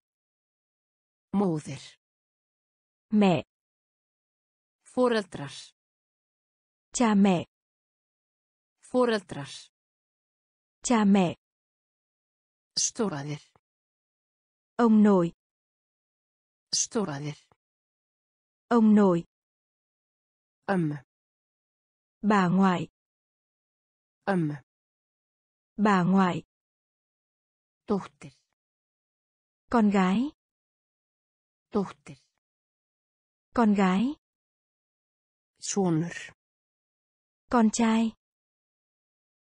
Móðir. Mẹ. Foreldrar. Cha mẹ. Foreldrar. Cha mẹ. Stóraðir. Ông nội. Stóraðir. Ông nội. Ömmu. Bà ngoại. Ömmu. Bà ngoại. Dóttir. Con gái. Dóttir. Con gái. Sonur. Con trai.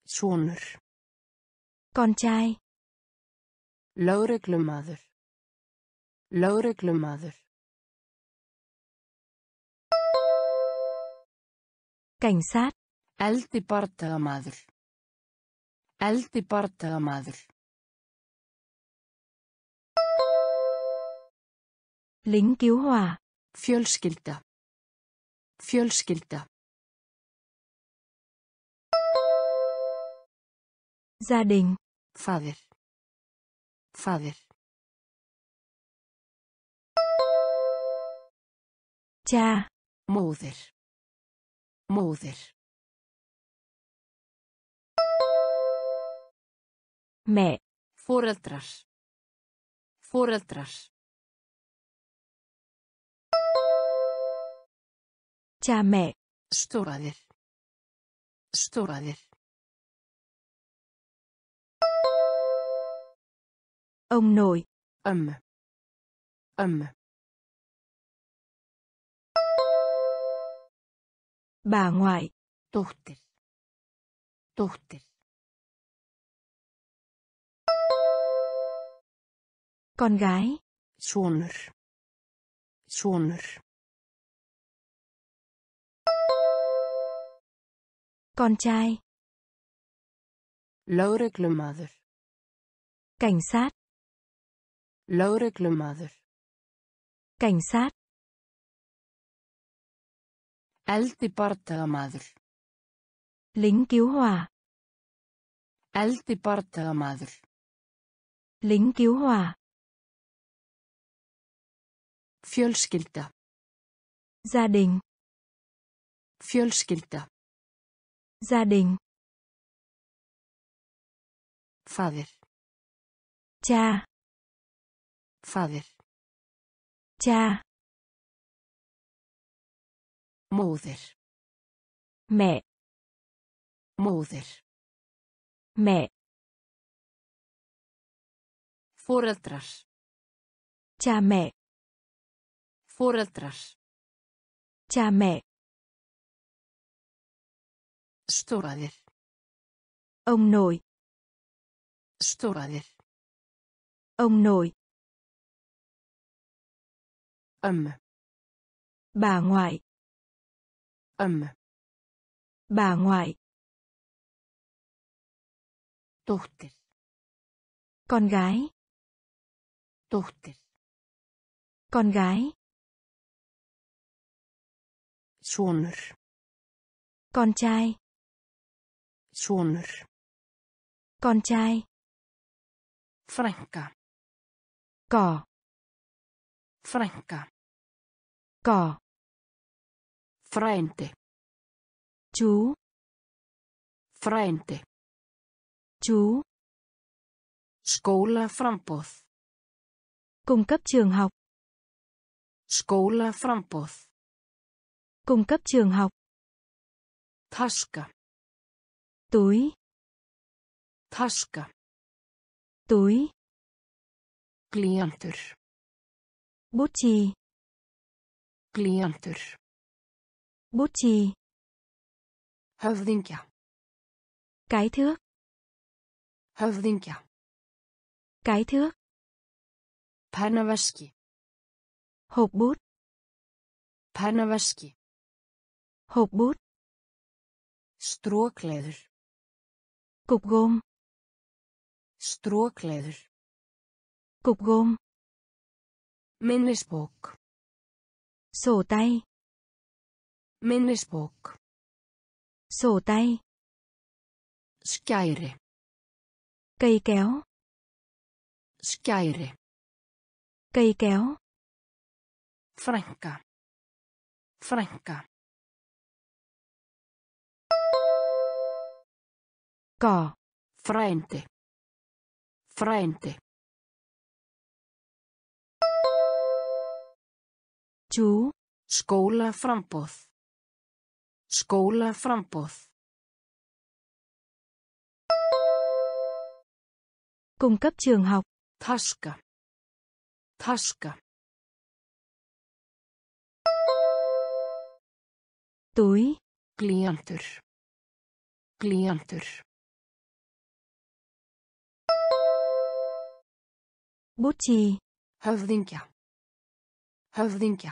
Sonur. Con trai. Lögreglumaður. Lögreglumaður. Cảnh sát. Eldi bardagamaður. Eldi barndagamaður. Língjóa. Fjölskylda. Fjölskylda. Gia đình. Fadir. Fadir. Cha. Móðir. Móðir. Mẹ. Foreldrar. Foreldrar. Cha mẹ. Stóraðir. Stóraðir. Ông nội. Ömmu. Ömmu. Bà ngoại. Dóttir. Dóttir. Con gái. Sonur. Sonur. Con trai. Lögreglumaður. Cảnh sát. Lögreglumaður. Cảnh sát. Eldi bardagamaður. Lính cứu hỏa. Eldi bardagamaður. Lính cứu hỏa. Fjölskylda. Gia đình. Fjölskylda. Gia đình. Faðir. Cha. Faðir. Cha. Móðir. Mẹ. Móðir. Mẹ. Foreldrar. Cha mẹ. Foreldrar. Cha mẹ. Stóraðir. Ông nội. Stóraðir. Ông nội. Ömmu. Bà ngoại. Ömmu. Bà ngoại. Dóttir. Con gái. Dóttir. Con gái. Sonur. Con trai. Sonur. Con trai. Frænka. Cỏ. Frænka. Cỏ. Frændi. Chú. Frændi. Chú. Skólaframboð. Cung cấp trường học. Skólaframboð. Cung cấp trường học. Taska. Túi. Taska. Túi. Glíjantur. Bút chì. Glíjantur. Bút chì. Höfðingja. Cái thước. Höfðingja. Cái thước. Pennaveski. Hộp bút. Pennaveski. Hộp bút. Strókleður. Cục gôm. Strókleður. Cục gôm. Minnisbók. Sổ tay. Minnisbók. Sổ tay. Skæri. Cây kéo. Skæri. Cây kéo. Frænka. Frænka. Cỏ. Frændi. Frændi. Chú. Skólaframboð. Skólaframboð. Cung cấp trường học. Taska. Taska. Túi. Glíjantur. Glíjantur. Bút chì. Höfðingja. Höfðingja.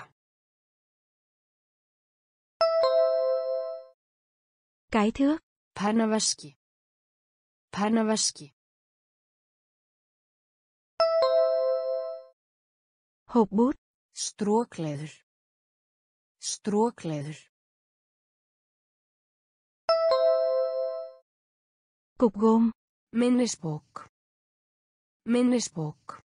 Cái thước. Pennaveski. Pennaveski. Hộp bút. Strókleður. Strókleður. Cục gôm. Minnisbók. Minnisbók.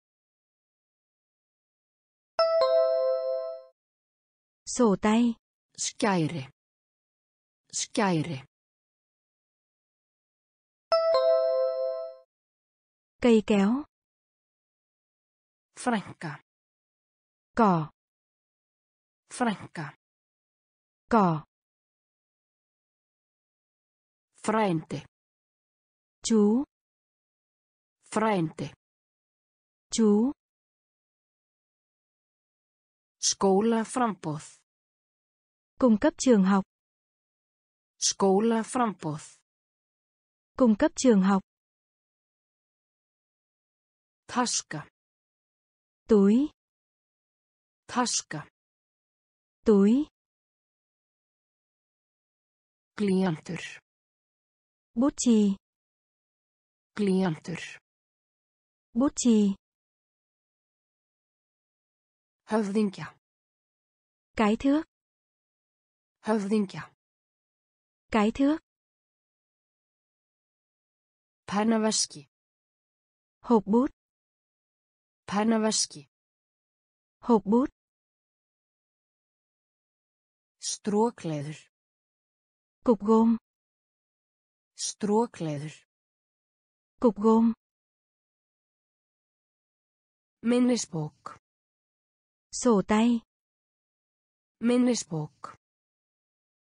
Sổ tay. Skæri. Skæri. Cây kéo. Frænka. Cỏ. Frænka. Cỏ. Frændi. Chú. Frændi. Chú. Skólaframboð. Cung cấp trường học. Skólaframboð. Cung cấp trường học. Taska. Túi. Taska. Túi. Glíjantur. Bút chì. Glíjantur. Bút chì. Höfðingja. Cái thước. Höfðingja. Cái thước. Pennaveski. Hộp bút. Pennaveski. Hộp bút. Strókleður. Cục gôm. Strókleður. Cục gôm. Minnisbók. Sổ tay. Minnisbók.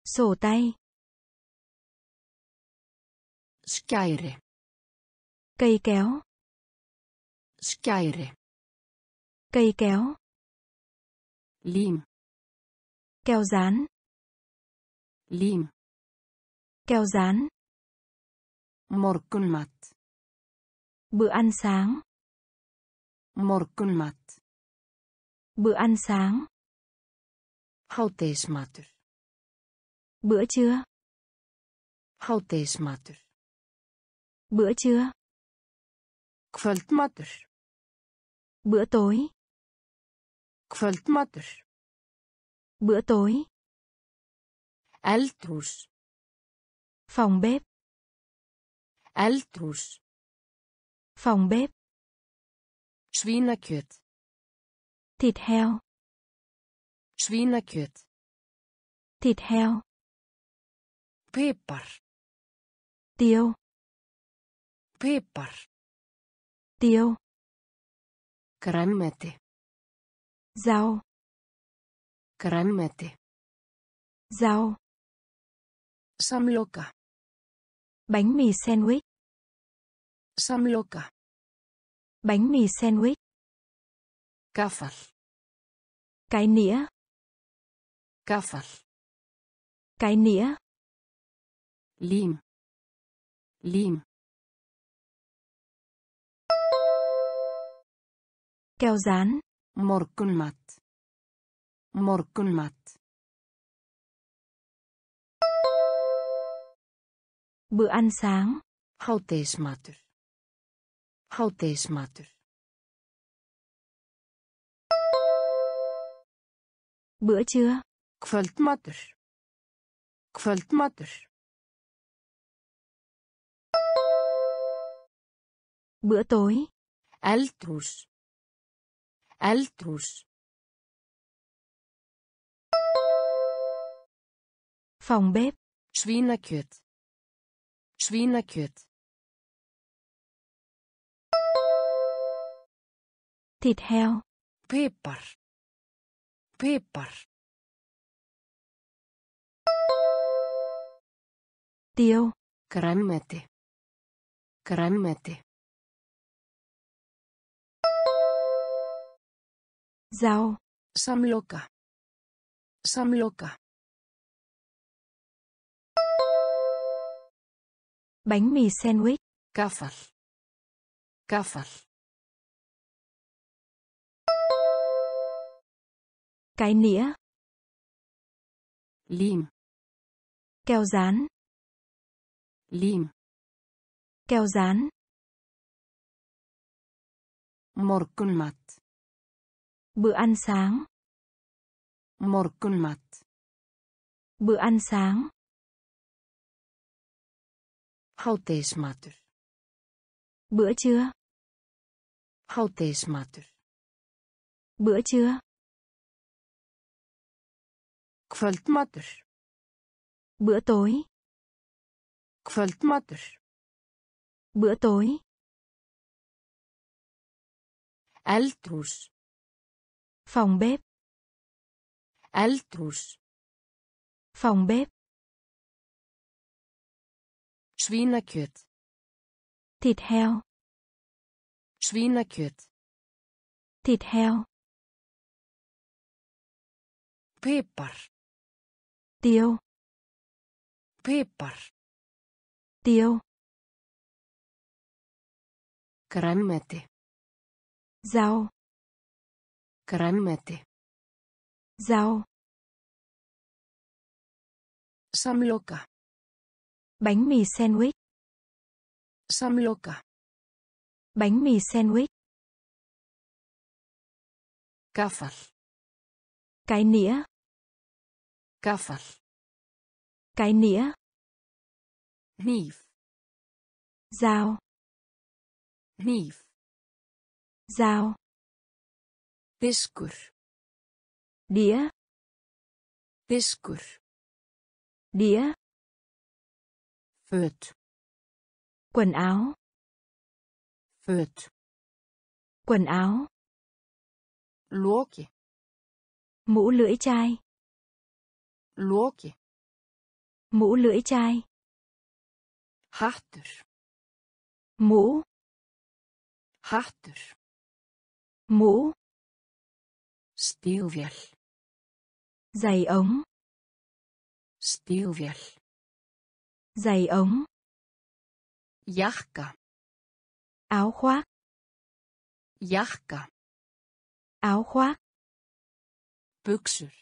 Sổ tay. Skæri. Cây kéo. Skæri. Cây kéo. Lim. Keo dán. Lim. Keo dán. Morgunmat. Bữa ăn sáng. Morgunmat. Bữa ăn sáng. Hádegismatur. Bữa trưa. Hádegismatur. Bữa trưa. Kvöldmatur. Bữa tối. Kvöldmatur. Bữa tối. Eldhús. Phòng bếp. Eldhús. Phòng bếp. Svínakjöt. Thịt heo. Svínakjöt. Thịt heo. Pipar. Tiêu. Pipar. Tiêu. Grænmeti. Rau. Grænmeti. Rau. Samloka. Bánh mì sandwich. Samloka. Bánh mì sandwich. Gaffal. Cái nĩa. Gaffal. Cái nĩa. Lim. Lim. Keo dán. Morgunmat. Morgunmat. Bữa ăn sáng. Hádegismatur. Hádegismatur. Bữa trưa. Kvöldmatur. Kvöldmatur. Bữa tối. Eldhús. Eldhús. Phòng bếp. Svínakjöt. Svínakjöt. Thịt heo. Pipar. Pipar. Tiêu. Grænmeti. Grænmeti. Rau. Samloka. Samloka. Bánh mì sandwich. Gaffal. Gaffal. Cái nĩa. Lim. Keo dán. Lim. Keo dán. Morgunmat. Bữa ăn sáng. Morgunmat. Bữa ăn sáng. Hádegismatur. Bữa trưa. Hádegismatur. Bữa trưa. Kvöldmatur. Bữa tối. Kvöldmatur. Bữa tối. Eldhús. Phòng bếp. Eldhús. Phòng bếp. Svínakjöt. Thịt heo. Svínakjöt. Thịt heo. Pipar. Tiêu. Pipar. Tiêu. Grænmeti. Rau. Grænmeti. Rau. Samloka. Bánh mì sandwich. Samloka. Bánh mì sandwich. Gaffal. Cái nĩa. Gaffal. Cái nĩa. Hníf. Dao. Hníf. Dao. Diskur. Đĩa. Diskur. Đĩa. Föt. Quần áo. Föt. Quần áo. Loki. Mũ lưỡi chai. Loki. Mũ lưỡi chai. Hattur. Mũ. Hattur. Mũ. Stígvél. Giày ống. Stígvél. Giày ống. Jakka. Áo khoác. Jakka. Áo khoác. Buxur.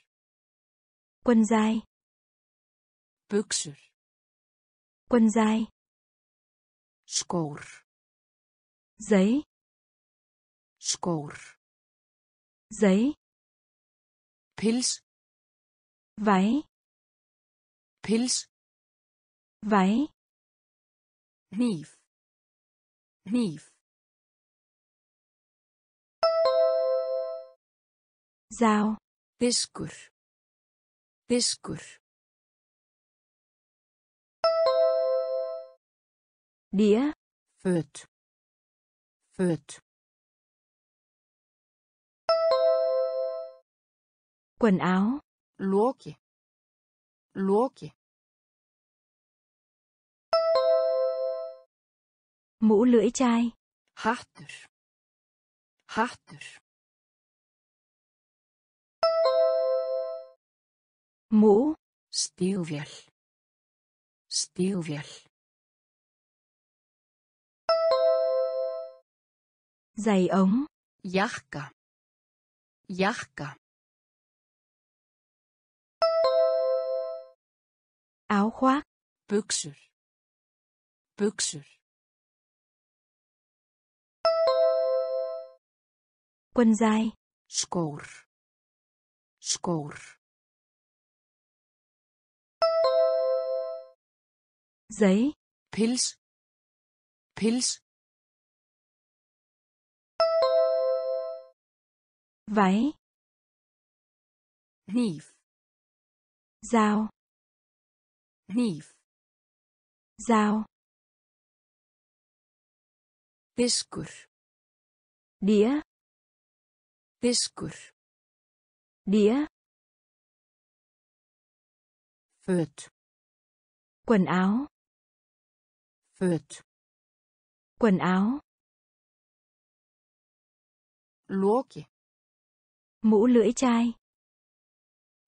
Quần dài. Buxur. Quần dài. Skór. Giấy. Skór. Giấy. Pils. Váy. Pils. Váy. Hníf. Hníf. Dao. Diskur. Diskur. Đĩa. Föt. Föt. Quần áo. Loki. Loki. Mũ lưỡi chai. Hattur. Hattur. Mũ. Stígvél. Stígvél. Giày ống. Jakka. Jakka. Áo khoác. Buxur. Buxur. Quần dài. Skór. Skór. Giấy. Pils. Pils. Váy. Hníf. Dao. Hníf. Dao. Diskur. Đĩa. Diskur. Đĩa. Föt. Quần áo. Föt. Quần áo. Loki. Mũ lưỡi chai.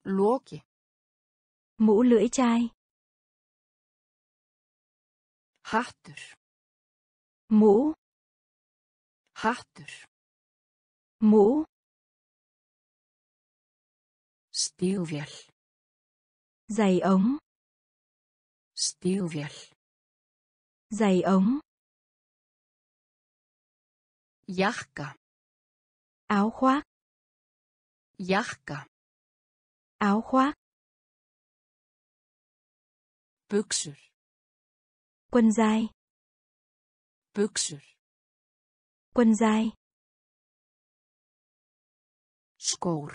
Loki. Mũ lưỡi chai. Hattur. Mũ. Hattur. Mũ. Stígvél. Giày ống. Stígvél. Giày ống. Jakka. Áo khoác. Jakka. Áo khoác. Buxur. Quần dài. Buxur. Quần dài. Skór.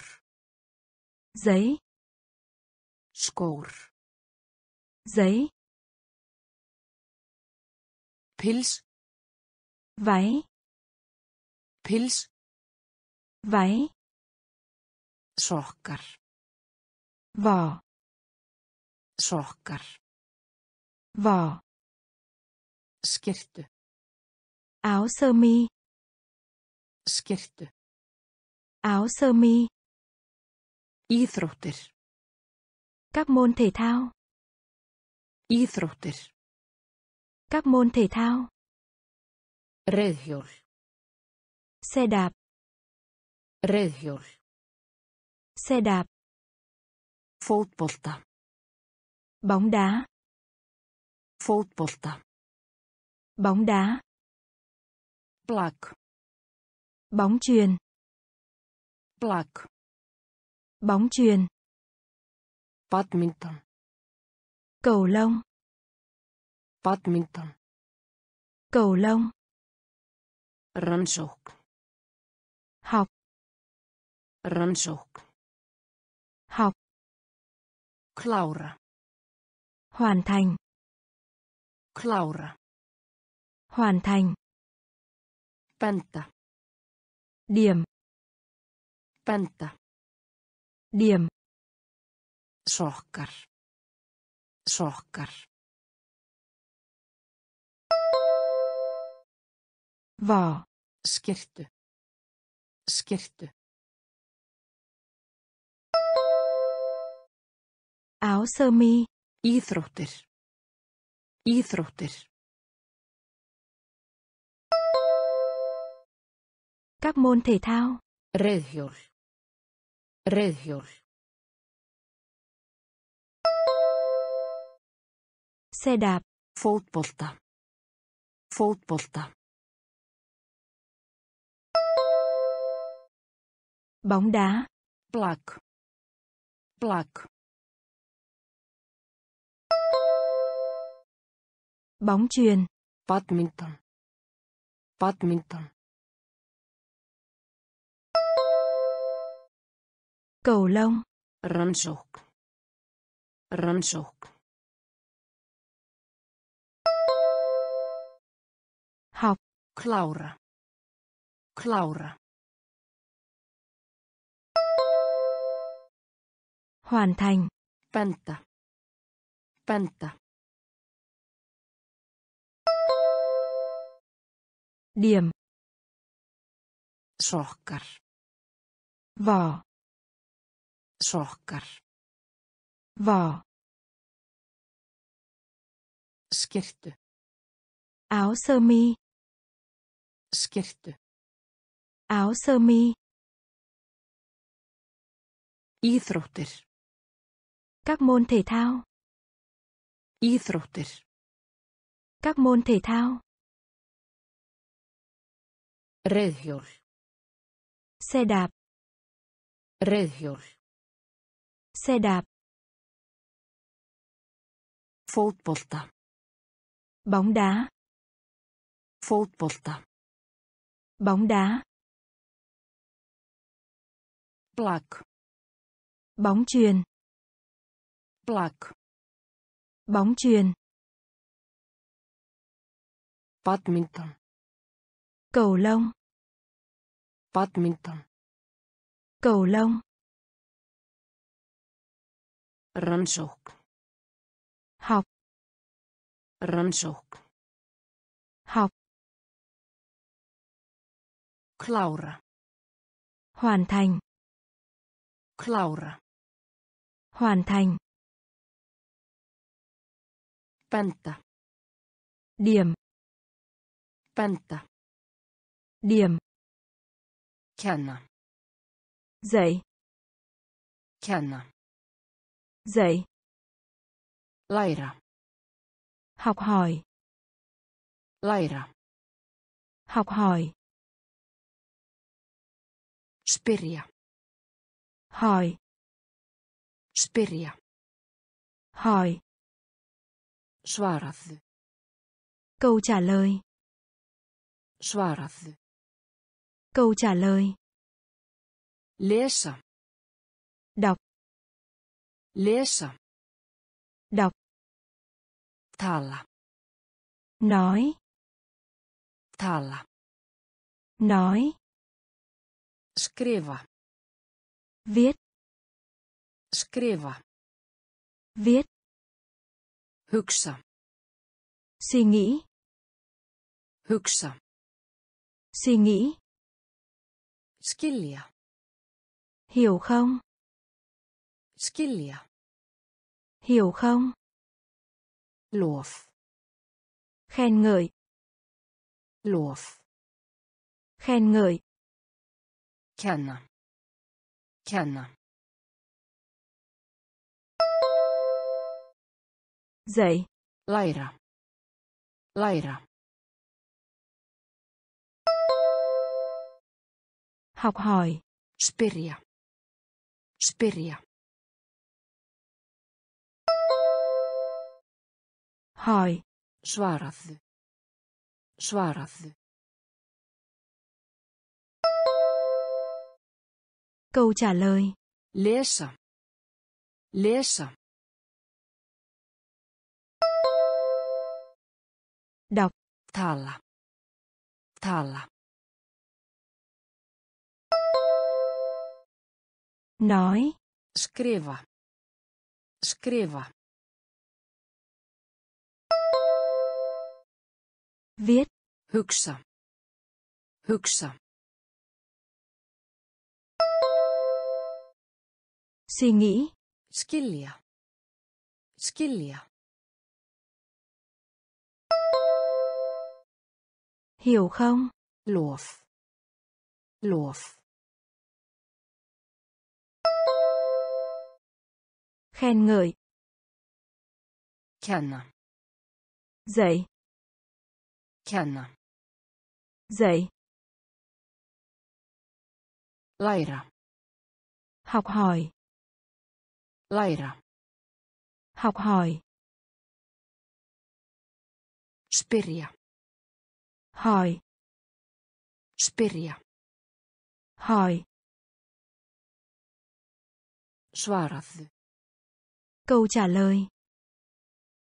Giấy. Skór. Giấy. Pils. Váy. Pils. Váy. Sokkar. Vỏ. Sokkar. Vỏ. Skyrtu. Áo sơ mi. Skyrtu. Áo sơ mi. Íþróttir. Các môn thể thao. Íþróttir. Các môn thể thao. Reiðhjól. Xe đạp. Reiðhjól. Xe đạp. Fótbolta. Bóng đá. Fótbolta. Bóng đá. Blak. Bóng truyền. Blak. Bóng truyền. Badminton. Cầu lông. Badminton. Cầu lông. Rannsókn. Học. Rannsókn. Klára. Hoàn thành. Klára. Hoàn thành. Benda. Điểm. Benda. Điểm. Sokkar. Sokkar. Vỏ. Skyrtu. Skyrtu. Áo sơ mi. Íþróttir. Íþróttir. Các môn thể thao. Reiðhjól. Reiðhjól. Xe đạp. Fótbolta. Fótbolta. Bóng đá. Blak. Blak. Bóng truyền. Badminton. Badminton. Cầu lông. Rannsókn. Rannsókn. Học. Klára. Klára. Hoàn thành. Benda. Benda. Điểm. Sokkar. Vỏ. Sokkar. Vỏ. Skyrtu. Áo sơ mi. Skyrtu. Áo sơ mi. Íþróttir. Các môn thể thao. Íþróttir. Các môn thể thao. Reiðhjól. Xe đạp. Reiðhjól. Xe đạp. Fótbolta. Bóng đá. Fótbolta. Bóng đá. Plak. Bóng truyền. Plak. Bóng truyền. Badminton. Cầu lông. Badminton. Cầu lông. Rannsókn. Học. Rannsókn. Học. Klára. Hoàn thành. Klára. Hoàn thành. Benda. Điểm. Benda. Điểm. Kenna. Dạy. Kenna. Dạy. Læra. Học hỏi. Læra. Học hỏi. Spyrja. Hỏi. Spyrja. Hỏi. Svaraðu. Câu trả lời. Svaraðu. Câu trả lời. Lesa. Đọc. Lesa. Đọc. Tala. Nói. Tala. Nói. Skrifa. Viết. Skrifa. Viết. Hugsa. Suy nghĩ. Hugsa. Suy nghĩ. Skilja. Hiểu không? Skilja. Hiểu không? Lof. Khen ngợi. Lof. Khen ngợi. Kenna. Kenna. Dạy. Læra. Læra. Học hỏi. Spyrja. Spyrja. Hỏi. Svaraðu. Svaraðu. Câu trả lời. Lesa. Lesa. Đọc. Tala. Tala. Nói. Skrifa. Skrifa. Viết. Hugsa. Hugsa. Suy nghĩ. Skilja. Skilja. Hiểu không? Lof. Lof. Khen ngợi. Kenna. Dạy. Kenna. Dạy. Læra. Học hỏi. Læra. Học hỏi. Spyrja. Hỏi. Spyrja. Hỏi. Svaraðu. Câu trả lời.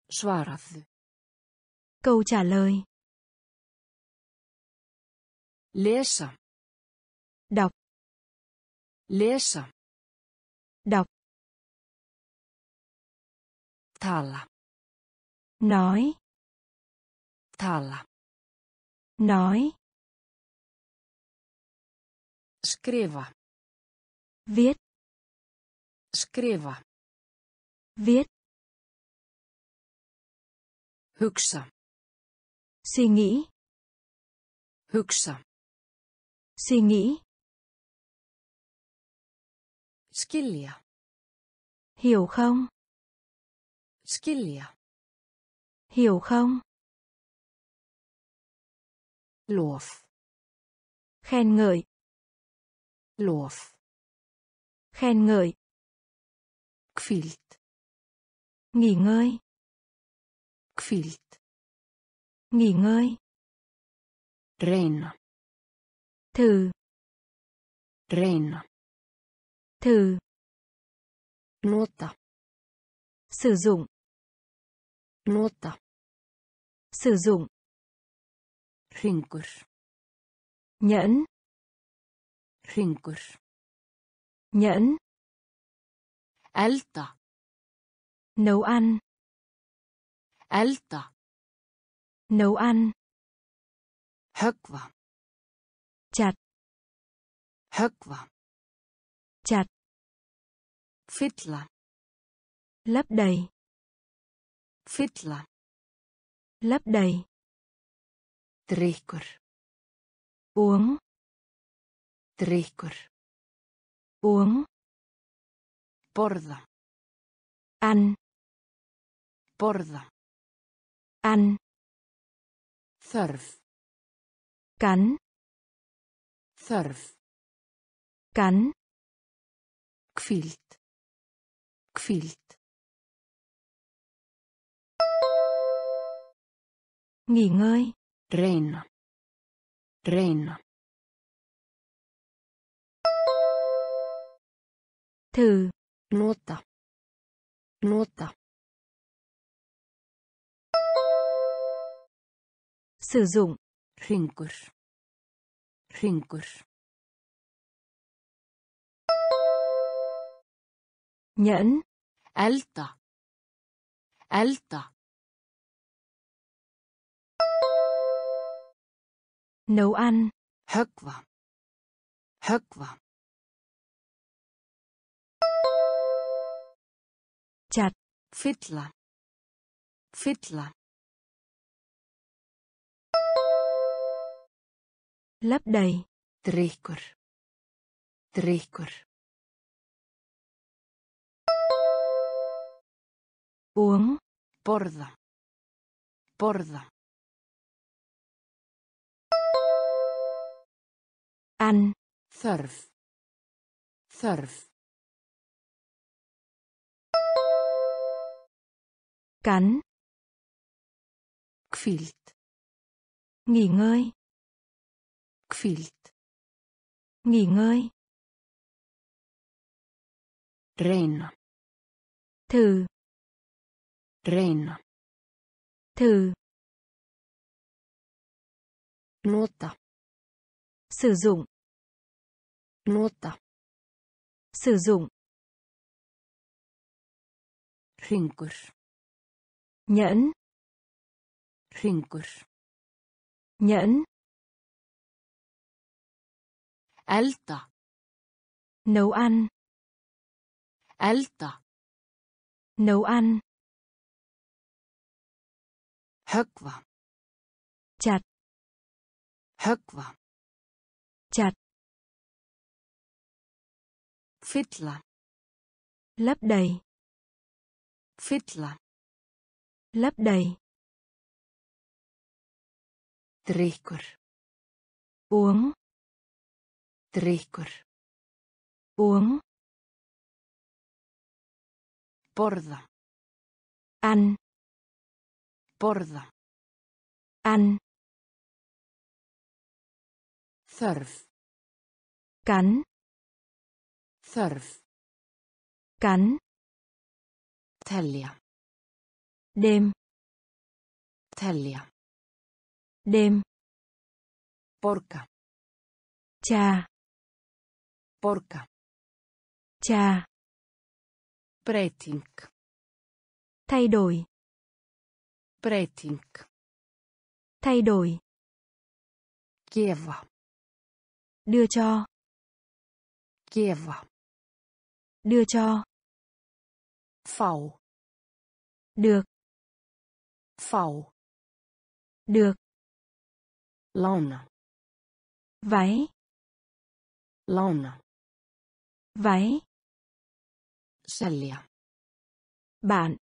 Svaraðu. Câu trả lời. Lesa. Đọc. Lesa. Đọc. Tala. Nói. Tala. Nói. Skrifa. Viết. Skrifa. Viết. Hugsa. Suy nghĩ. Hugsa. Suy nghĩ. Skilja. Hiểu không? Skilja. Hiểu không? Lof. Khen ngợi. Lof. Khen ngợi. Hvíld. Nghỉ ngơi Hvíld. nghỉ ngơi Reyna. thử Reyna. thử Nota. sử dụng Nota. sử dụng Hringur. nhẫn Hringur. nhẫn Elda. Nấu ăn Elda. nấu ăn Höggva. chặt Höggva. chặt Fylla. lấp đầy Fylla. lấp đầy Drykkur. uống Drykkur. uống Borða. ăn Borða. ăn Þörf. cắn Þörf. cắn Hvíld. Hvíld. nghỉ ngơi Reyna. Reyna. thử Nota. Nota. Sử dụng Hringur. Hringur. nhẫn Elda. Elda. nấu ăn Höggva. Höggva. chặt Fylla. Fylla. Lấp đầy Drykkur. Drykkur. uống Borða. Borða. ăn Þörf. Þörf. cắn Hvíld. nghỉ ngơi Hvíld. nghỉ ngơi Reyna. thử Reyna. thử Nota. sử dụng Nota. sử dụng Hringur. nhẫn Hringur. nhẫn Elda. nấu ăn Elda. nấu ăn Höggva. chặt Höggva. chặt Fylla. lấp đầy Fylla. lấp đầy Drykkur. uống Drykkur. Um. Borða. An. Borða. An. Þörf. Kann. Þörf. Kann. Telja. Đêm. Telja. Đêm. Porca. Cha. Borga. trà Breyting. thay đổi Breyting. thay đổi Gefa. đưa cho Gefa. đưa cho Fá. được Fá. được Lána. váy Lána. Váy Selja. bạn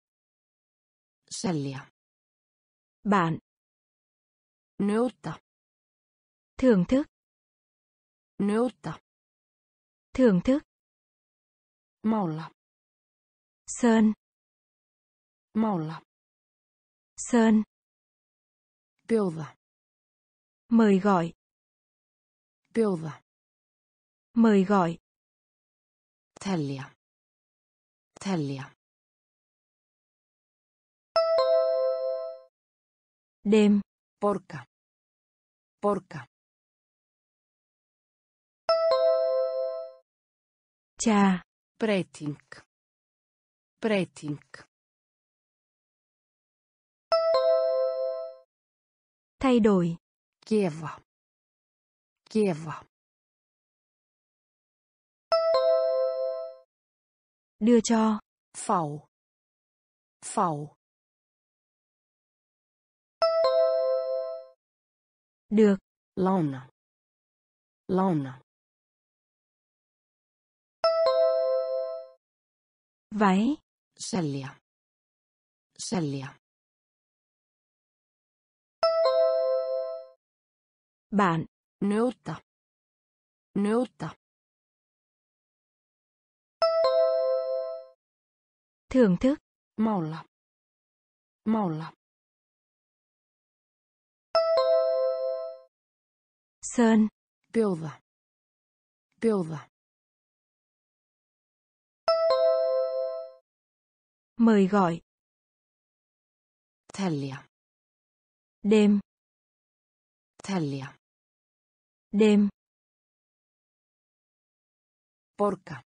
Selja. bạn Njóta. thưởng thức Njóta. thưởng thức Mála. Sơn. Mála. Sơn. Bjóða. Mời gọi. Bjóða. Mời gọi. Telja. Telja. Đêm. Porca. Porca. Cha. Preting. Preting. Thay đổi. Kieva. Kieva. Đưa cho. Fá. Fá. Được. Lána. Lána. Váy. Selja. Selja. Bạn. Njóta. Njóta. Thưởng thức. Mála. Mála. Sơn. Bjóða. Bjóða. Mời gọi. Telja. Đêm. Telja. Đêm. Borga.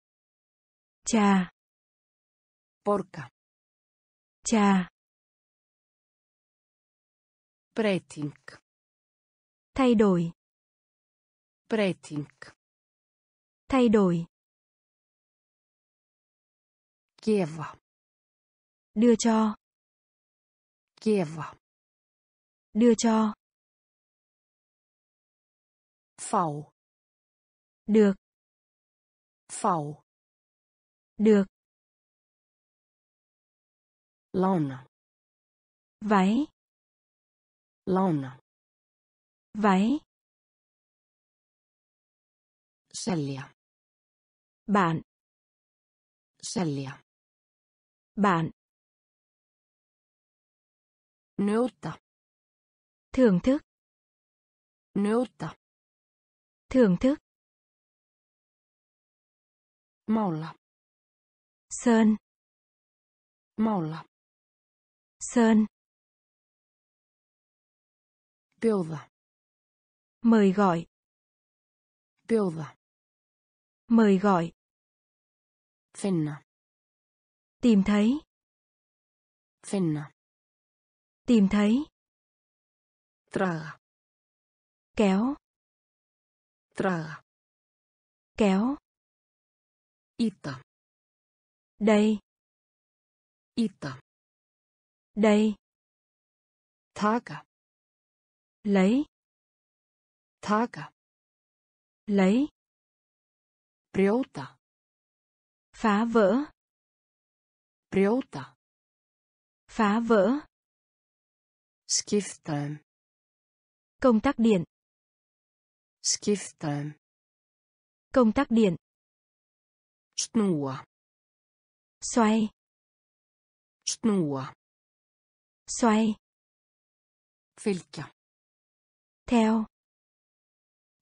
Trà. Borga. Trà. Breyting. Thay đổi. Breyting. Thay đổi. Gefa. Đưa cho. Gefa. Đưa cho. Fá. Được. Fá. Được. Lána. Váy. Lána. Váy. Selja. Bạn. Selja. Bạn. Njóta. Thưởng thức. Njóta. Thưởng thức. Mála. Sơn. Mála. Sơn. Bjóða. Mời gọi. Bjóða. Mời gọi. Finna. Tìm thấy. Finna. Tìm thấy. Draga. Kéo. Draga. Kéo. Ýta. Đây. Ýta. Đây. Taka. Lấy. Taka. Lấy. Brjóta. Phá vỡ. Brjóta. Phá vỡ. Skipta. Công tắc điện. Skipta. Công tắc điện. Snúa. Xoay. Snúa. Xoay. Fylgja. Theo.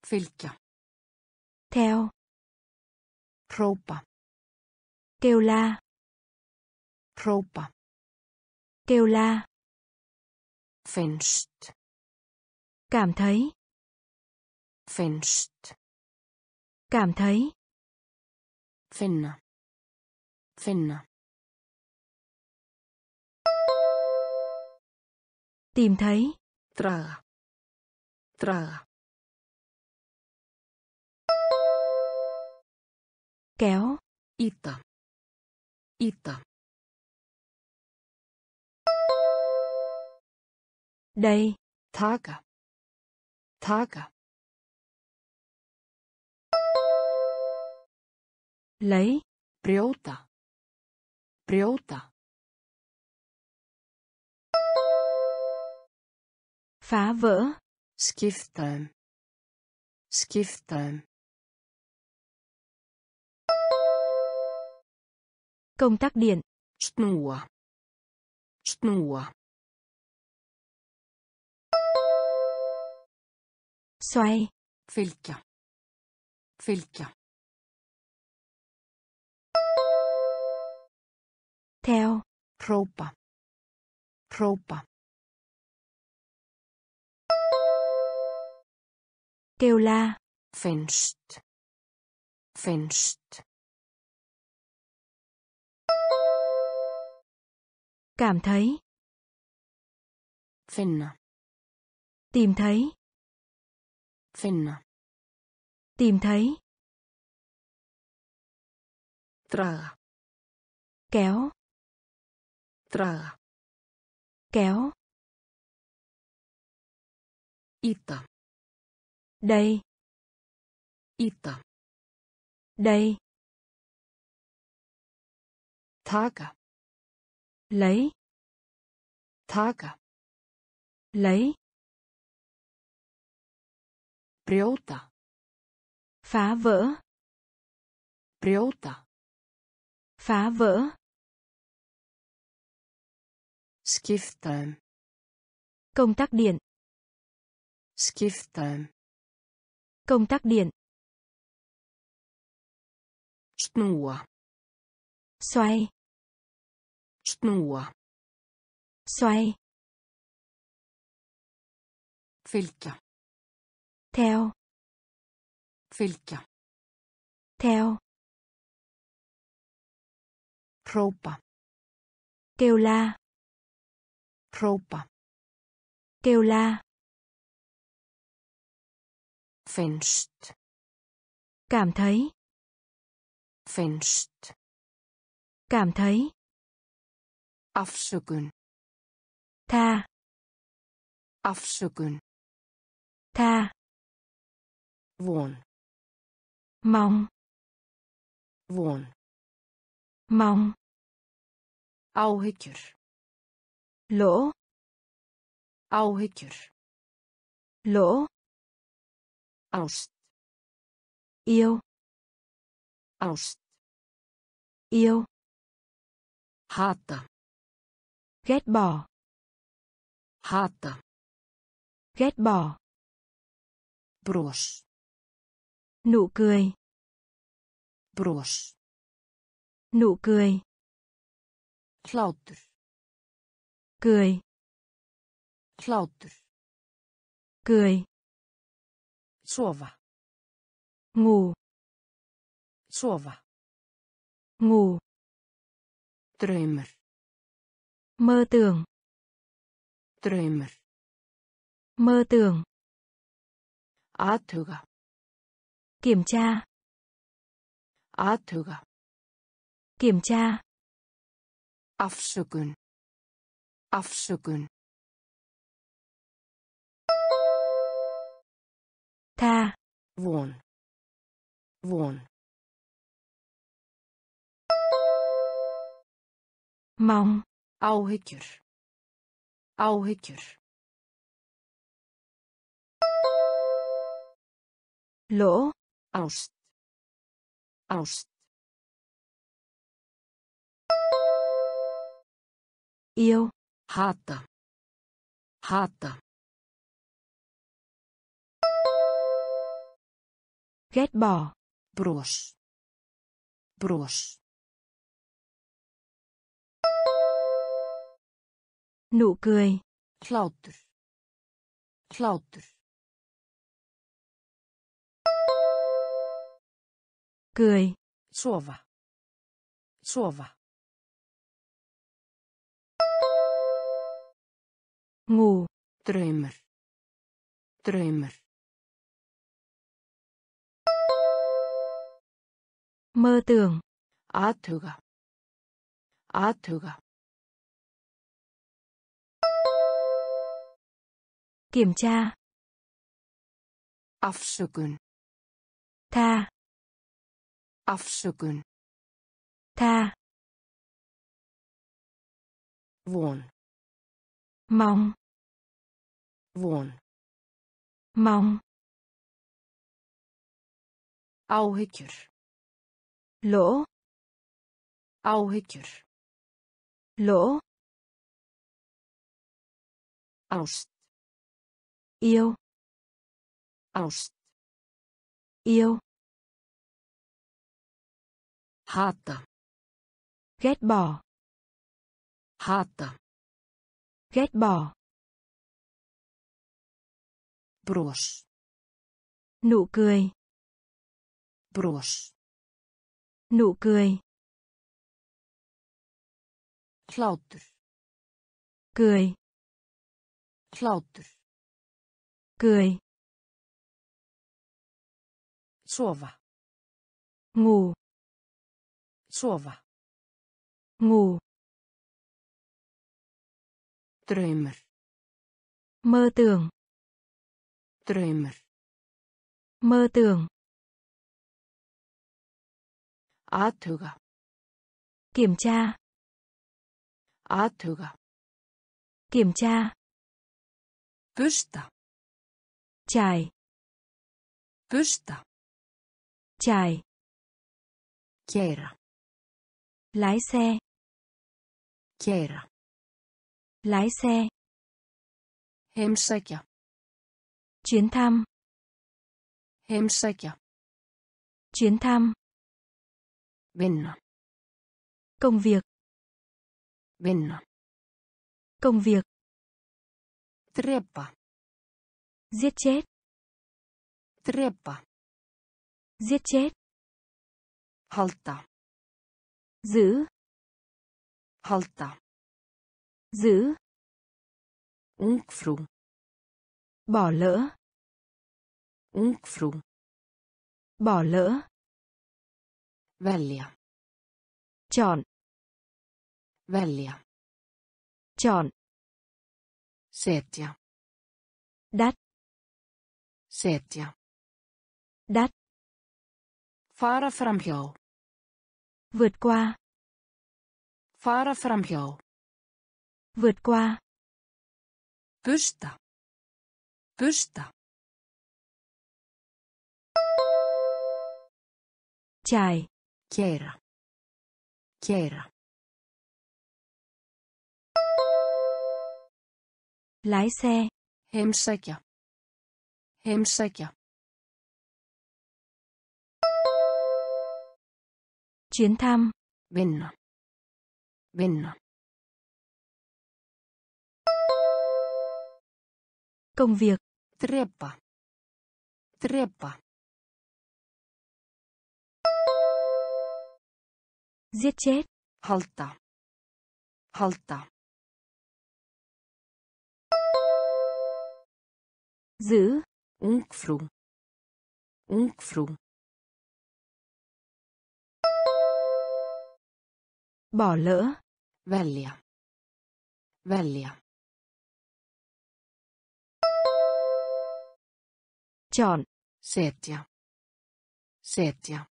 Fylgja. Theo. Hrópa. Kêu la. Hrópa. Kêu la. Finnst. Cảm thấy. Finnst. Cảm thấy. Finna. Finna. Tìm thấy. Draga. Draga. Kéo. Ýta. Ýta. Đây. Taka. Taka. Lấy. Brjóta. Brjóta. Phá vỡ. Skipta. Skipta um. Công tắc điện. Snúa. Snúa. xoay Fylgja. Fylgja. theo Hrópa. Hrópa. Kêu la Finnst. Finnst. cảm thấy Finna. tìm thấy Finna. tìm thấy Draga. kéo Draga. kéo Ýta. Đây Ýta. đây Taka. lấy Taka. lấy Brjóta. phá vỡ Brjóta. phá vỡ Skipta um. công tắc điện Skipta um. Công tắc điện Snúa. xoay Snúa. xoay Fylgja. theo Fylgja. theo Hrópa. kêu la Hrópa. kêu la Finnst. cảm thấy Finnst. cảm thấy Afsökun. tha Afsökun. tha Von. mong Von. mong Áhyggjur. lỗ Áhyggjur. lỗ Ást. yêu Ást. yêu Hata. ghét bỏ Hata. ghét bỏ Bros. nụ cười Bros. nụ cười Hlátur. cười Hlátur. cười Sofa. ngủ Sofa. ngủ Draumur. mơ tưởng Draumur. mơ tưởng Athuga. kiểm tra Athuga. kiểm tra Afsökun. Afsökun. Tha Von. Von. mong Áhyggjur. Áhyggjur. lỗ Ást. Ást. yêu Hata. Hata. Ghét bỏ Bros. Bros. nụ cười Hlátur. Hlátur. cười Sofa. Sofa. ngủ Draumur. Draumur. Mơ tưởng Athuga. Athuga. kiểm tra Afsökun. tha Afsökun. tha Von. mong Von. mong Áhyggjur. Lỗ Áhyggjur. lỗ Ást. yêu Ást. yêu Hata. ghét bỏ Hata. ghét bỏ Bros. nụ cười Bros. Nụ cười Hlátur. cười Hlátur. cười Sofa. ngủ Sofa. ngủ Draumur. mơ tưởng Draumur. mơ tưởng Athuga. kiểm tra Athuga. kiểm tra Busta. trải Busta. trải Kera. lái xe Kera. lái xe Heimsækja. chuyến thăm Heimsækja. chuyến thăm Vinna. công việc Vinna. công việc Drepa. giết chết Drepa. giết chết Halta. giữ Halta. giữ Ungfrú. bỏ lỡ Ungfrú. bỏ lỡ Velja. chọn Velja. chọn Setja. đắt Setja. đắt Fara framhjá. vượt qua Fara framhjá. vượt qua Busta. Busta. trải Kera. Kera. lái xe Heimsækja. Heimsækja. chuyến thăm Vinna. Vinna. công việc Drepa. Drepa. Giết chết Halta. Halta. giữ Ungfrú. Ungfrú. bỏ lỡ Velja. Velja. chọn Setja. Setja.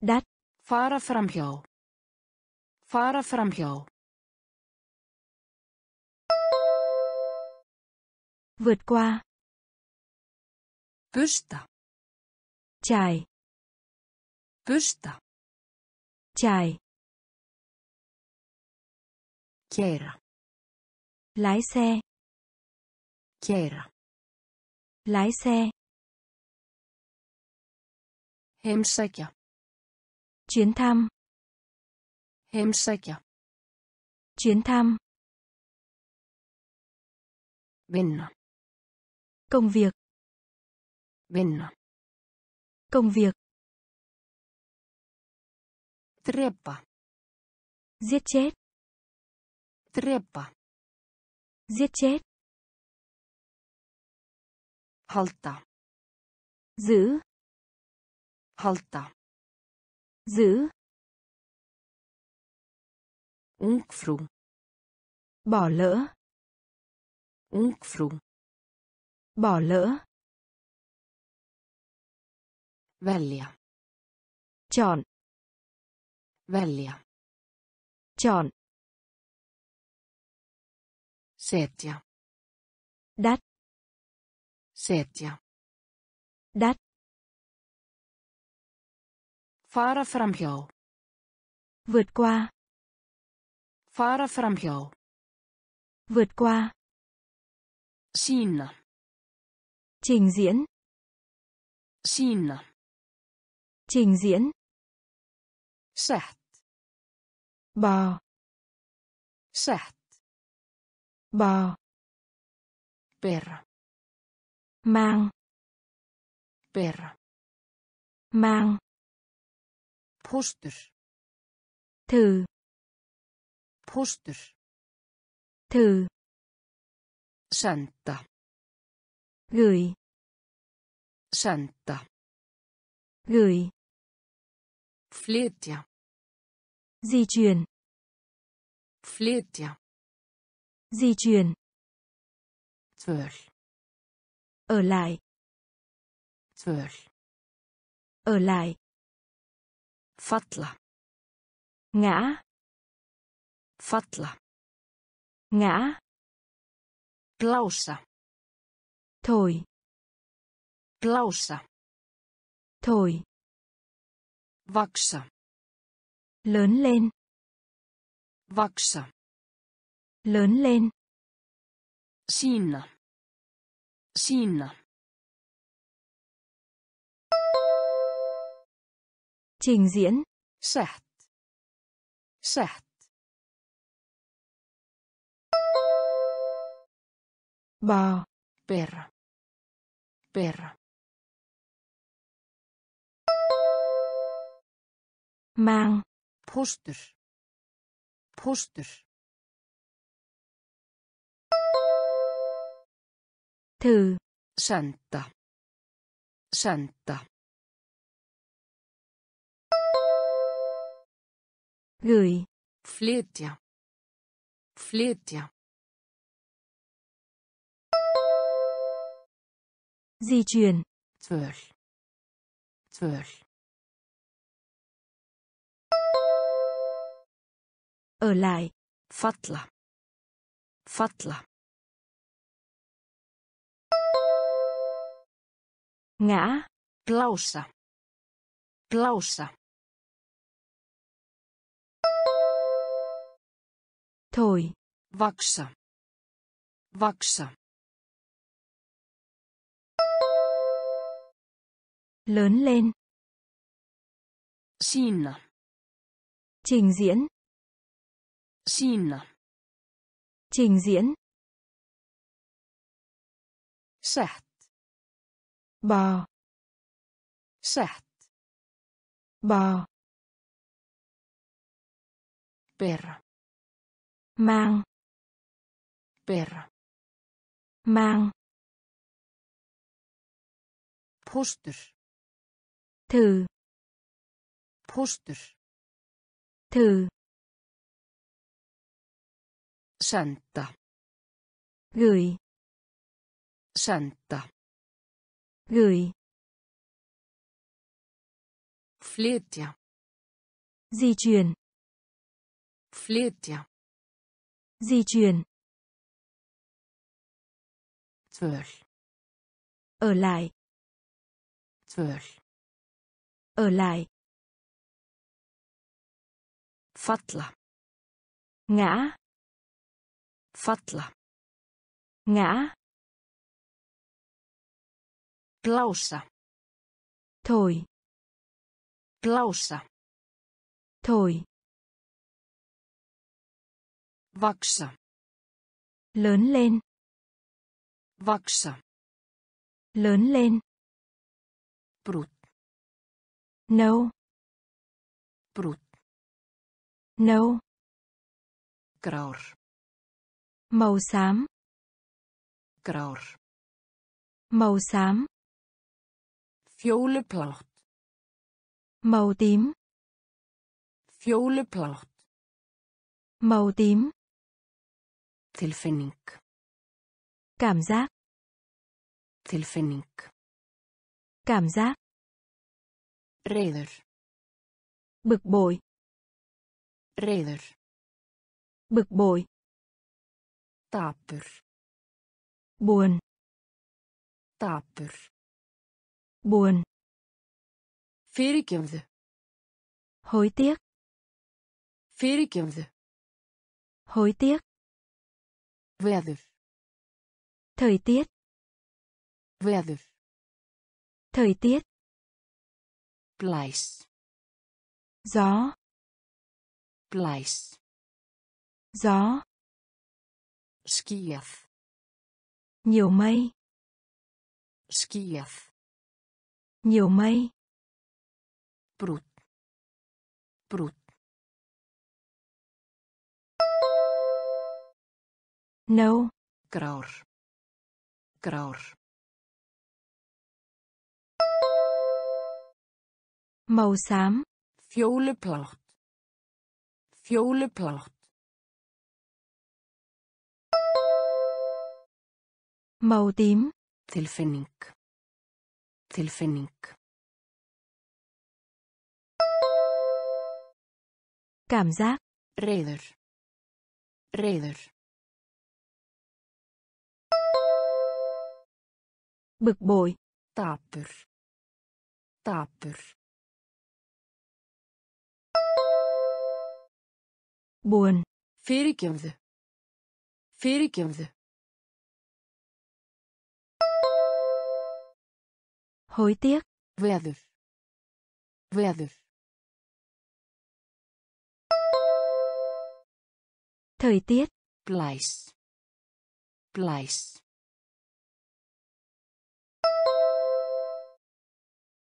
Đắt Fara framhjá. Fara framhjá. vượt qua Busta. trải Busta. trải Kera. lái xe Kera. lái xe Heimsækja. Chuyến thăm Heimsækja. chuyến thăm Vinna. công việc Vinna. công việc Drepa. giết chết Drepa. giết chết Halta. giữ Halta. Giữ Ungfrú. bỏ lỡ Ungfrú. bỏ lỡ Velja. chọn Velja. chọn Setja. đắt Setja. đắt Fara framhjá. Vượt qua. Fara framhjá. Vượt qua. Sína. Trình diễn. Sína. Trình diễn. Sett. Bò. Sett. Bò. Bera. Mang. Bera. Mang. Póstur. Thử. Póstur. Thử. Senda. Gửi. Senda. Gửi. Flytja. Di chuyển. Flytja. Di chuyển. Tvöl. Ở lại. Tvöl. Ở lại. Falla. Ngã. Falla. Ngã. Blása. Thổi. Blása. Thổi. Vaksa. Lớn lên. Vaksa. Lớn lên. Sína. Sína. Trình diễn. Sett. Sett. Bò. Bera. Bera. Mang. Póstur. Póstur. Thử. Senda. Senda. Gửi. Flytja. Flytja. Di chuyển. Tvöl. Tvöl. Ở lại. Falla. Falla. Ngã. Blása. Blása. Thổi. Vaksa. Vaksa. Lớn lên. Sína. Trình diễn. Sína. Trình diễn. Sett. Bò. Sett. Bò. Bera. Mang. Bera. Mang. Póstur. Thử. Póstur. Thử. Senda. Gửi. Senda. Gửi. Flytja. Di chuyển. Flytja. Di chuyển. Tvöl. Ở lại. Tvöl. Ở lại. Falla. Ngã. Falla. Ngã. Blása. Thổi. Blása. Thổi. Vaksa. Lớn lên. Vaksa. Lớn lên. Brút. Nấu. Brút. Nấu. Grár. Màu xám. Grár. Màu xám. Fjólublátt. Màu tím. Fjólublátt. Màu tím. Tilfinning. Cảm giác. Tilfinning. Cảm giác. Reiður. Bực bội. Reiður. Bực bội. Dapur. Buồn. Dapur. Buồn. Fyrirgefðu. Hối tiếc. Fyrirgefðu. Hối tiếc. Veður. Thời tiết. Veður. Thời tiết. Blæs. Gió. Blæs. Gió. Skýjað. Nhiều mây. Skýjað. Nhiều mây. Brút. Brút. Nâu. Grár. Grár. Màu xám. Fjólublátt. Fjólublátt. Màu tím. Tilfinning. Tilfinning. Cảm giác. Reyður. Reyður. Bực bội. Dapur. Dapur. Buồn. Fyrirgefðu. Fyrirgefðu. Hối tiếc. Veður. Veður. Thời tiết. Blæs. Blæs.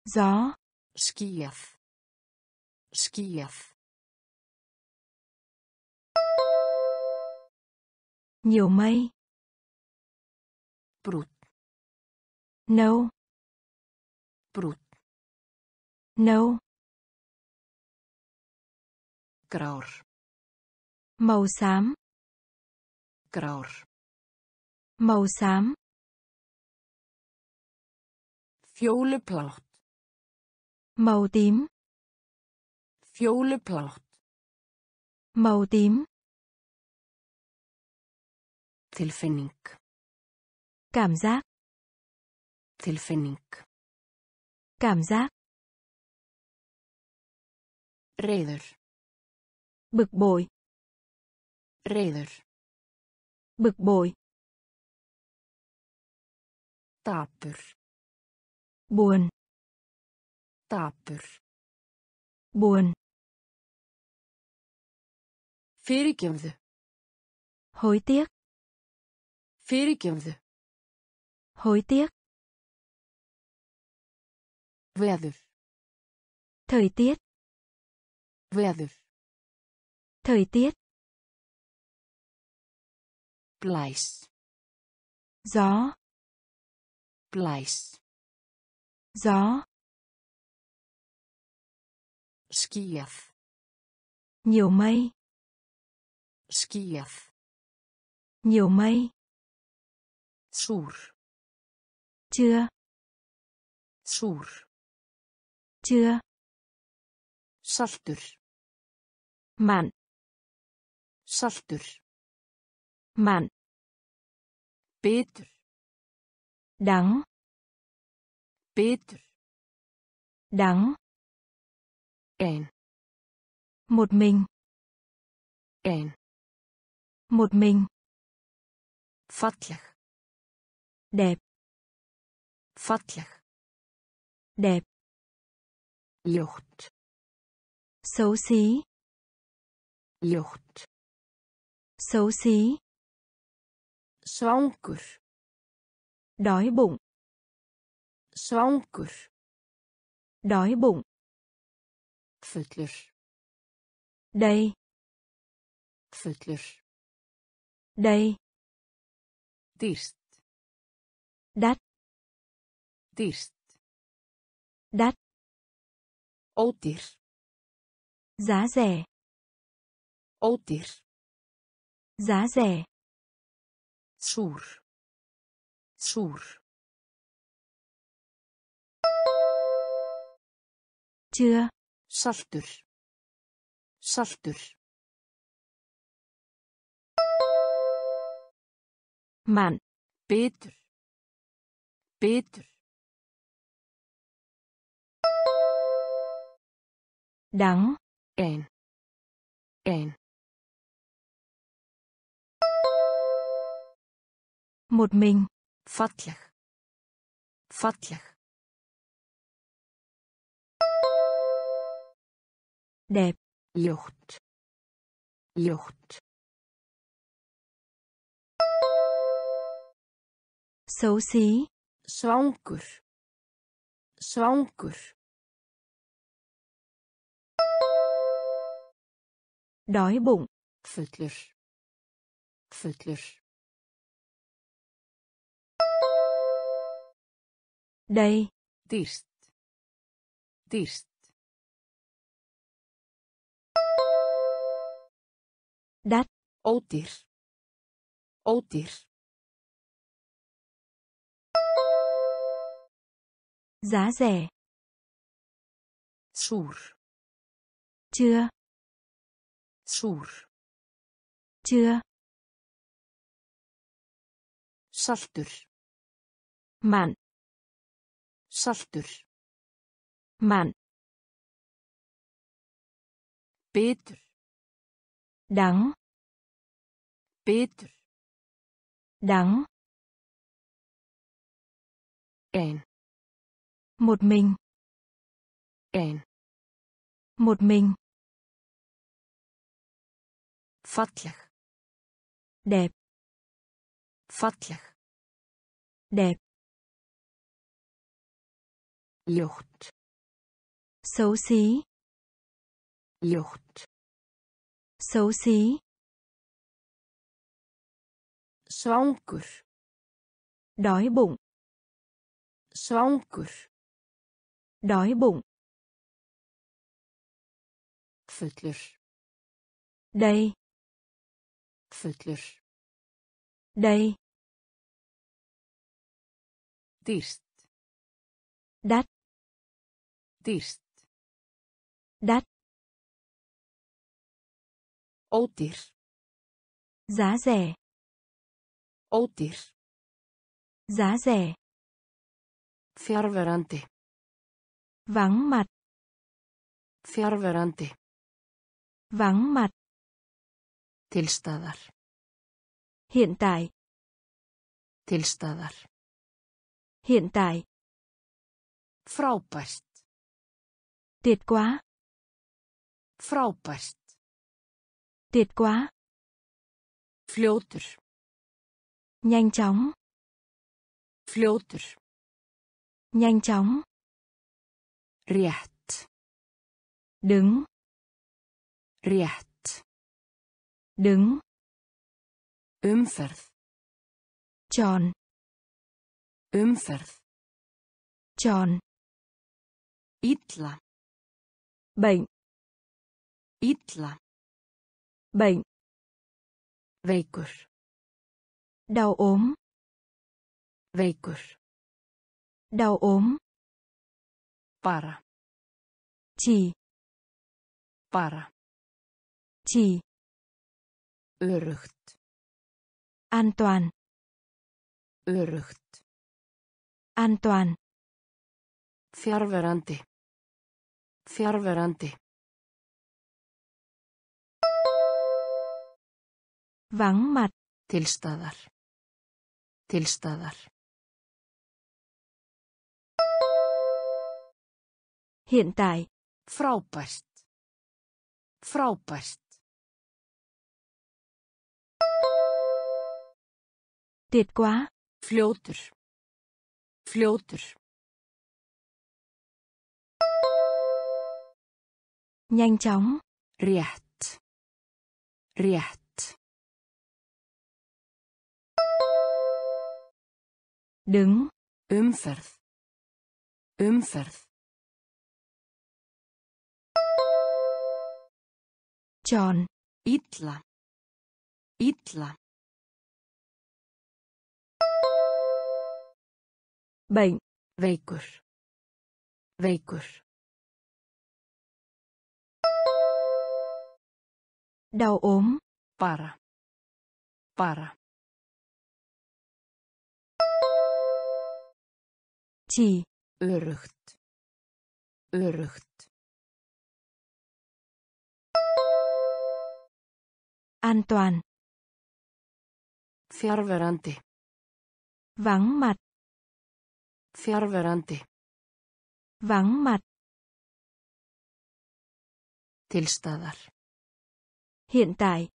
Gió. Skýjað. Skýjað. Nhiều mây. Brút. Nâu. Brút. Nâu. Grár. Màu xám. Grár. Màu xám. Fjólublátt. Màu tím. Fjólublátt. Màu tím. Tilfinning. Cảm giác. Tilfinning. Cảm giác. Reyður. Bực bội. Reyður. Bực bội. Dapur. Buồn. Dapur. Buồn. Fyrirgefðu. Hối tiếc. Fyrirgefðu. Hối tiếc. Veður. Thời tiết. Veður. Thời tiết. Blæs. Gió. Blæs. Gió. Skýjað. Nhiều mây. Skýjað. Nhiều mây. Súr. Chưa. Súr. Chưa. Saltur. Mặn. Saltur. Mặn. Bitur. Đắng. Bitur. Đắng. Ein. Một mình. Ein. Một mình. Falleg. Đẹp. Falleg. Đẹp. Ljótt. Xấu xí. Ljótt. Xấu xí. Svangur. Đói bụng. Svangur. Đói bụng. Fullur. Đây. Fullur. Đây. Dýrst. Đắt. Dýrst. Đắt. Ódýr. Giá rẻ. Ódýr. Giá rẻ. Súr. Súr. Chưa. Saltur. Saltur. Mặn. Bitur. Bitur. Đắng. Ein. Ein. Một mình. Falleg. Falleg. Đẹp. Ljótt. Ljótt. Xấu xí. Svangur. Svangur. Đói bụng. Fullur. Fullur. Đây. Dýrst. Dýrst. Đắt. Ódýr. Ódýr. Giá rẻ. Súr. Chưa. Súr. Chưa. Saltur. Mặn. Saltur. Mặn. Bitur. Đắng. Bitur. Đắng. Ein. Một mình. Ein. Một mình. Falleg. Đẹp. Falleg. Đẹp. Ljótt. Xấu xí. Ljótt. Xấu xí. Svangur. Đói bụng. Svangur. Đói bụng. Fullur. Đây. Fullur. Đây. Dýrst. Đắt. Dýrst. Đắt. Ódýr. Giá rẻ. Ódýr. Giá rẻ. Fjarverandi. Vắng mặt. Fjarverandi. Vắng mặt. Tilstaðar. Hiện tại. Tilstaðar. Hiện tại. Frábært. Tuyệt quá. Frábært. Tuyệt quá. Fljótur. Nhanh chóng. Fljótur. Nhanh chóng. Rétt. Đứng. Rétt. Đứng. Umferð. Tròn. Umferð. Tròn. Illa. Bệnh. Illa. Bệnh. Veikur. Đau ốm. Veikur. Đau ốm. Bara. Chỉ. Bara. Chỉ. Öruggt. An toàn. Öruggt. An toàn. Fjarverandi. Fjarverandi. Vắng mặt. Tilstaðar. Tilstaðar. Hiện tại. Frábært. Frábært. Tuyệt quá. Fljótur. Fljótur. Nhanh chóng. Rétt. Rétt. Đứng. Umferð. Umferð. Tròn. Illa. Illa. Bệnh. Veikur. Veikur. Đau ốm. Bara. Bara. Chỉ. Öruggt. Öruggt. An toàn. Fjarverandi. Vắng mặt. Fjarverandi. Vắng mặt. Tilstaðar. Hiện tại.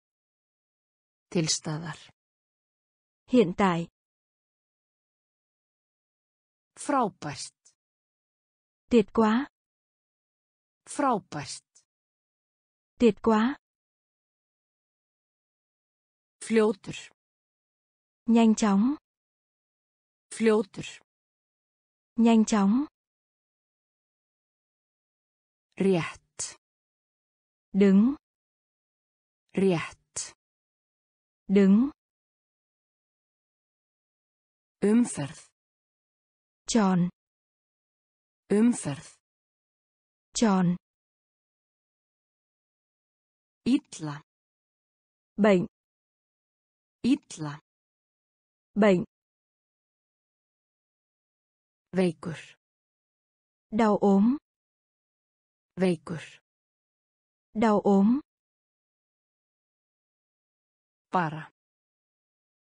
Tilstaðar. Hiện tại. Frábært. Tuyệt quá. Frábært. Tuyệt quá. Fljótur. Nhanh chóng. Fljótur. Nhanh chóng. Rétt. Đứng. Rétt. Đứng. Umferð. Tròn. Umferð. Tròn. Illa. Bệnh. Illa. Bệnh. Veikur. Đau ốm. Veikur. Đau ốm. Bara.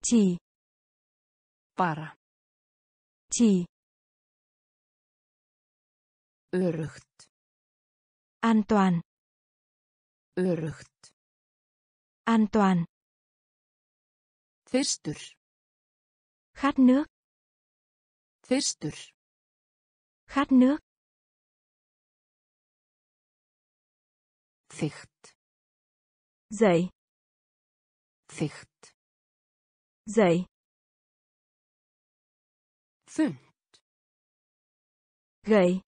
Chỉ. Bara. Chỉ. Öruggt. An toàn. Öruggt. An toàn. Fyrstur. Khát nước. Fyrstur. Khát nước. Þygt. Dậy. Þygt. Dậy. Þunnt. Gậy.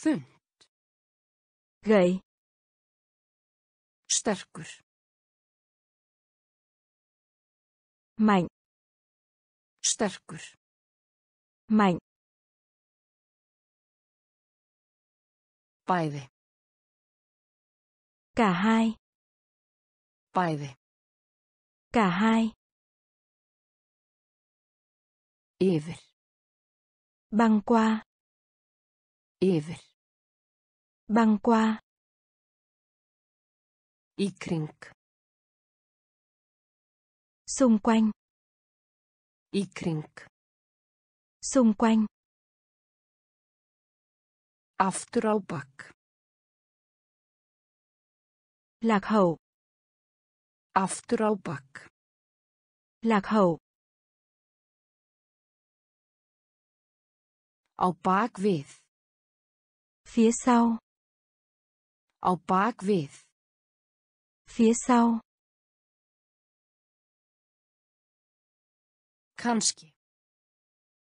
Þunnt. Gậy. Sterkur. Mạnh. Sterkur. Mạnh. Bæði. Cả hai. Bæði. Cả hai. Yfir. Băng qua. Yfir. Băng qua. Kring. Xung quanh. Kring. Xung quanh. Aftur á bak. Lạc hậu. Aftur á bak. Lạc hậu. Á bak við. Phía sau. Á bak við. Phía sau. Kanski.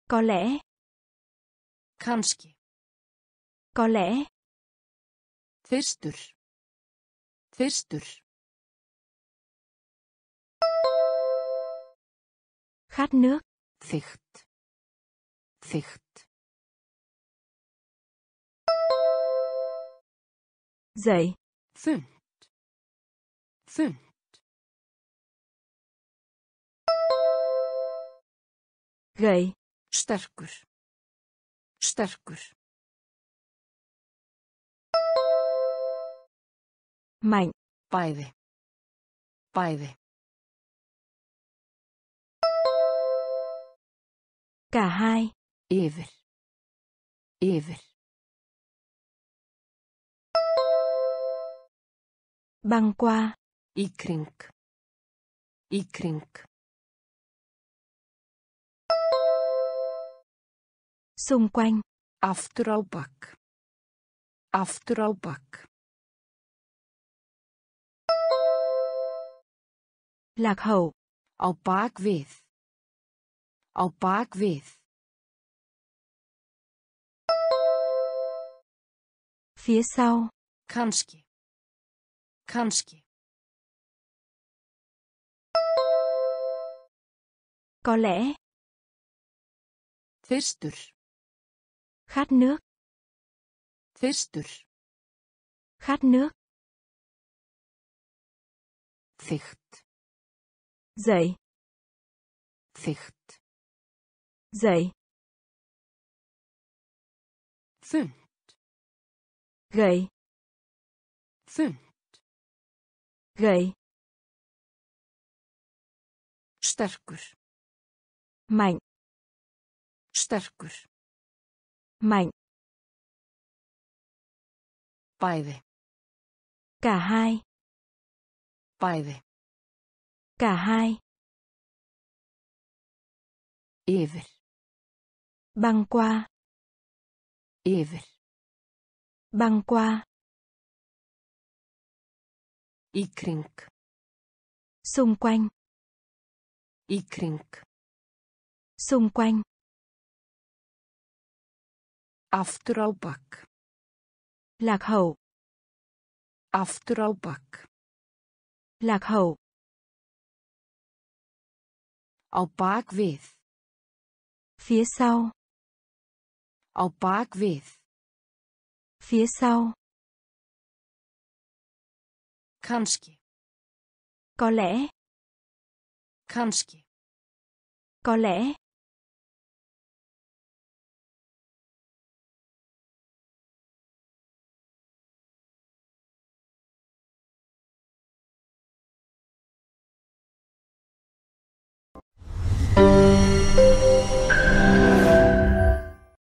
Có lẽ. Kanski. Có lẽ. Fyrstur. Fyrstur. Khát nước. Þygt. Þygt. Dậy. Þunnt. Þunnt. Gậy. Sterkur. Sterkur. Mạnh. Bæði. Bæði. Cả hai. Yfir. Yfir. Băng qua. Í kring. Xung quanh. Aftur á bak. Aftur á bak. Lạc hậu. Á bak við. Á bak við. Phía sau. Kanski. Kanski. Có lẽ. Fyrstur. Khát nước. Fyrstur. Khát nước. Þygt. Dậy. Þygt. Dậy. Þunnt. Gậy. Þunnt. Gậy. Sterkur. Mạnh. Sterkur. Mạnh. Bæði. Cả hai. Bæði. Cả hai. Yfir. Băng qua. Yfir. Băng qua. Í kring. Xung quanh. Í kring. Xung quanh. Aftur á bak. Lạc hậu. Aftur á bak. Lạc hậu. Á bak við. Phía sau. Á bak við. Phía sau. Kanski. Có lẽ. Kanski. Có lẽ.